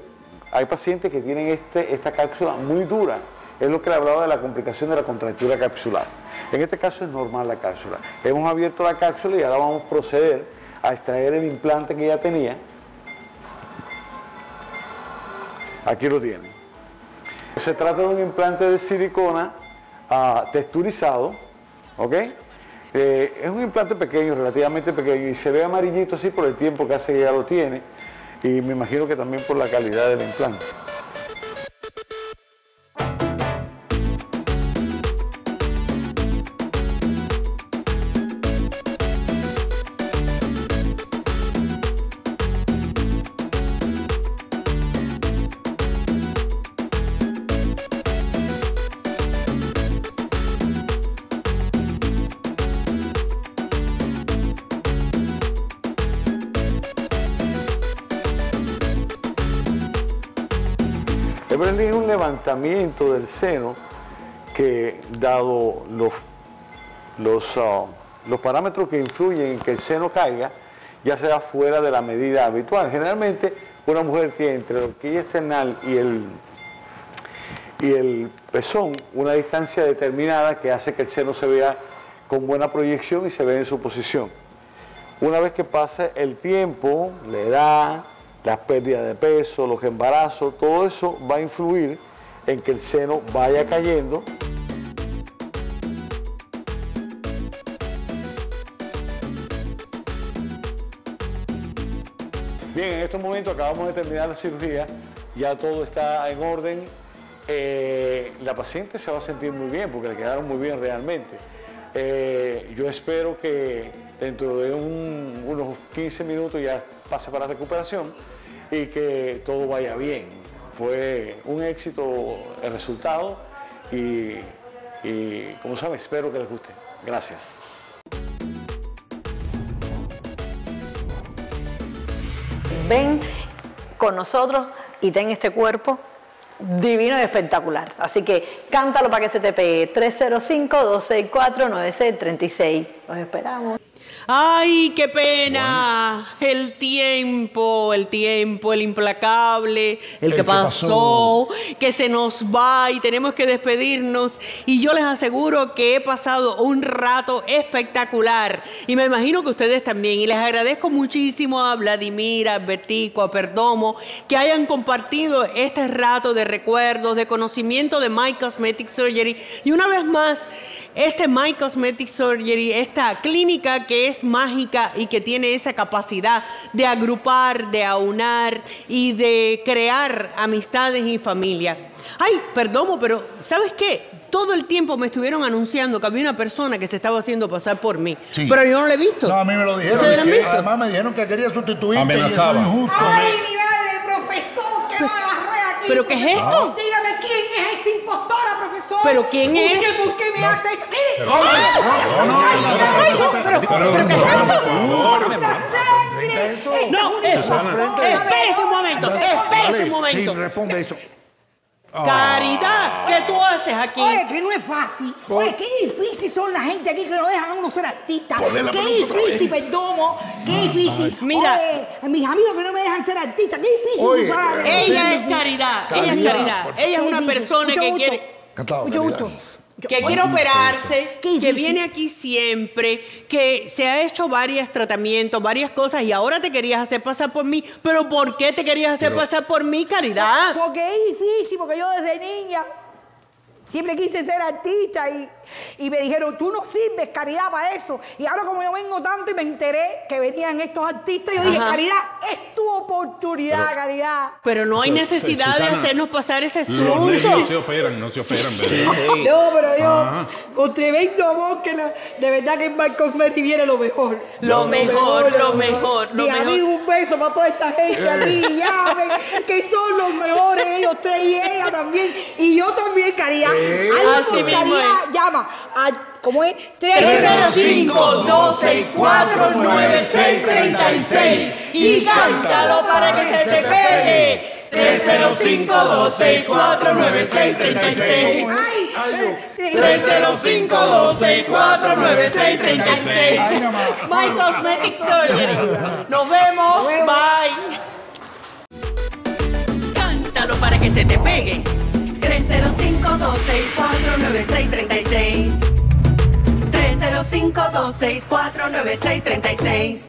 hay pacientes que tienen este, esta cápsula muy dura. Es lo que le hablaba de la complicación de la contractura capsular. En este caso es normal la cápsula. Hemos abierto la cápsula y ahora vamos a proceder a extraer el implante que ya tenía. Aquí lo tienen. Se trata de un implante de silicona ah, texturizado, ¿ok? Eh, es un implante pequeño, relativamente pequeño, y se ve amarillito así por el tiempo que hace que ya lo tiene, y me imagino que también por la calidad del implante. Levantamiento del seno que, dado los, los, ah, los parámetros que influyen en que el seno caiga, ya sea fuera de la medida habitual. Generalmente, una mujer tiene entre la horquilla external y el, y el pezón una distancia determinada que hace que el seno se vea con buena proyección y se ve en su posición. Una vez que pase el tiempo, la edad, las pérdidas de peso, los embarazos, todo eso va a influir en que el seno vaya cayendo. Bien, en estos momentos acabamos de terminar la cirugía, ya todo está en orden. Eh, la paciente se va a sentir muy bien porque le quedaron muy bien realmente. Eh, yo espero que dentro de un- unos 15 minutos ya pase para recuperación y que todo vaya bien. Fue un éxito el resultado y, como saben, espero que les guste. Gracias. Ven con nosotros y ten este cuerpo divino y espectacular. Así que cántalo para que se te pegue. 305-264-9636. Los esperamos. Ay, qué pena. El tiempo, el tiempo, el implacable, el, El que que pasó, que se nos va y tenemos que despedirnos. Y yo les aseguro que he pasado un rato espectacular. Y me imagino que ustedes también. Y les agradezco muchísimo a Vladimir, a Bertico, a Perdomo, que hayan compartido este rato de recuerdos, de conocimiento de My Cosmetic Surgery. Y una vez más, este My Cosmetic Surgery, esta clínica que es mágica y que tiene esa capacidad de agrupar, de aunar y de crear amistades y familia. Ay, perdón, pero ¿sabes qué? Todo el tiempo me estuvieron anunciando que había una persona que se estaba haciendo pasar por mí. Sí. Pero yo no la he visto. No, a mí me lo dijeron. ¿Ustedes la han visto? Además me dijeron que quería sustituirte Amenazaba. y eso es injusto. ¡Ay, mi madre, profesor! ¿Qué va a agarrar aquí? ¿Pero qué es esto? Dígame quién es esta impostora, profesor. ¿Pero quién ¿Por es? qué, ¿Por qué me hace esto? ¡Mire! Pero- ¡Ay, no, ay, no, no, no, espérese un momento, espérese un momento. Sí, responde eso. Caridad, ¿qué tú haces aquí? Oye, que no es fácil. Oye, qué difícil son la gente aquí que no dejan a uno ser artista. Qué difícil, perdomo. Qué difícil. Mira. Oye, mis amigos que no me dejan ser artista. Qué difícil, Oye, ella es caridad, ella es caridad. Ella es una persona Mucho que gusto. quiere Encantado, Mucho gusto. que quiere operarse, Qué que viene aquí siempre, que se ha hecho varios tratamientos, varias cosas y ahora te querías hacer pasar por mí. Pero ¿por qué te querías hacer Pero- pasar por mí, Caridad? Porque es difícil, porque yo desde niña siempre quise ser artista y, y me dijeron, tú no sirves caridad para eso. Y ahora como yo vengo tanto y me enteré que venían estos artistas, yo dije, caridad, es tu oportunidad, Pero- caridad. Pero no hay necesidad de hacernos pasar ese nenes no se susto. operan, no se operan, ¿verdad? No, pero yo, Ajá. con tremendo amor, que la- de verdad que en Marcos Messi viene lo mejor. Lo mejor, lo mejor, lo mejor. amigo, un beso para toda esta gente aquí, ya, ven, que son los mejores, ellos tres y ella también. Y yo también, Caridad. Eh, Algo así mismo es. llama a, ¿cómo es? 305-264-9636 y cántalo para que se te pegue. 305-264-9636 305-264-9636 My Cosmetic Surgery. Nos vemos. Bye. Cántalo para que se te pegue. 305-264-9636. 305-264-9636.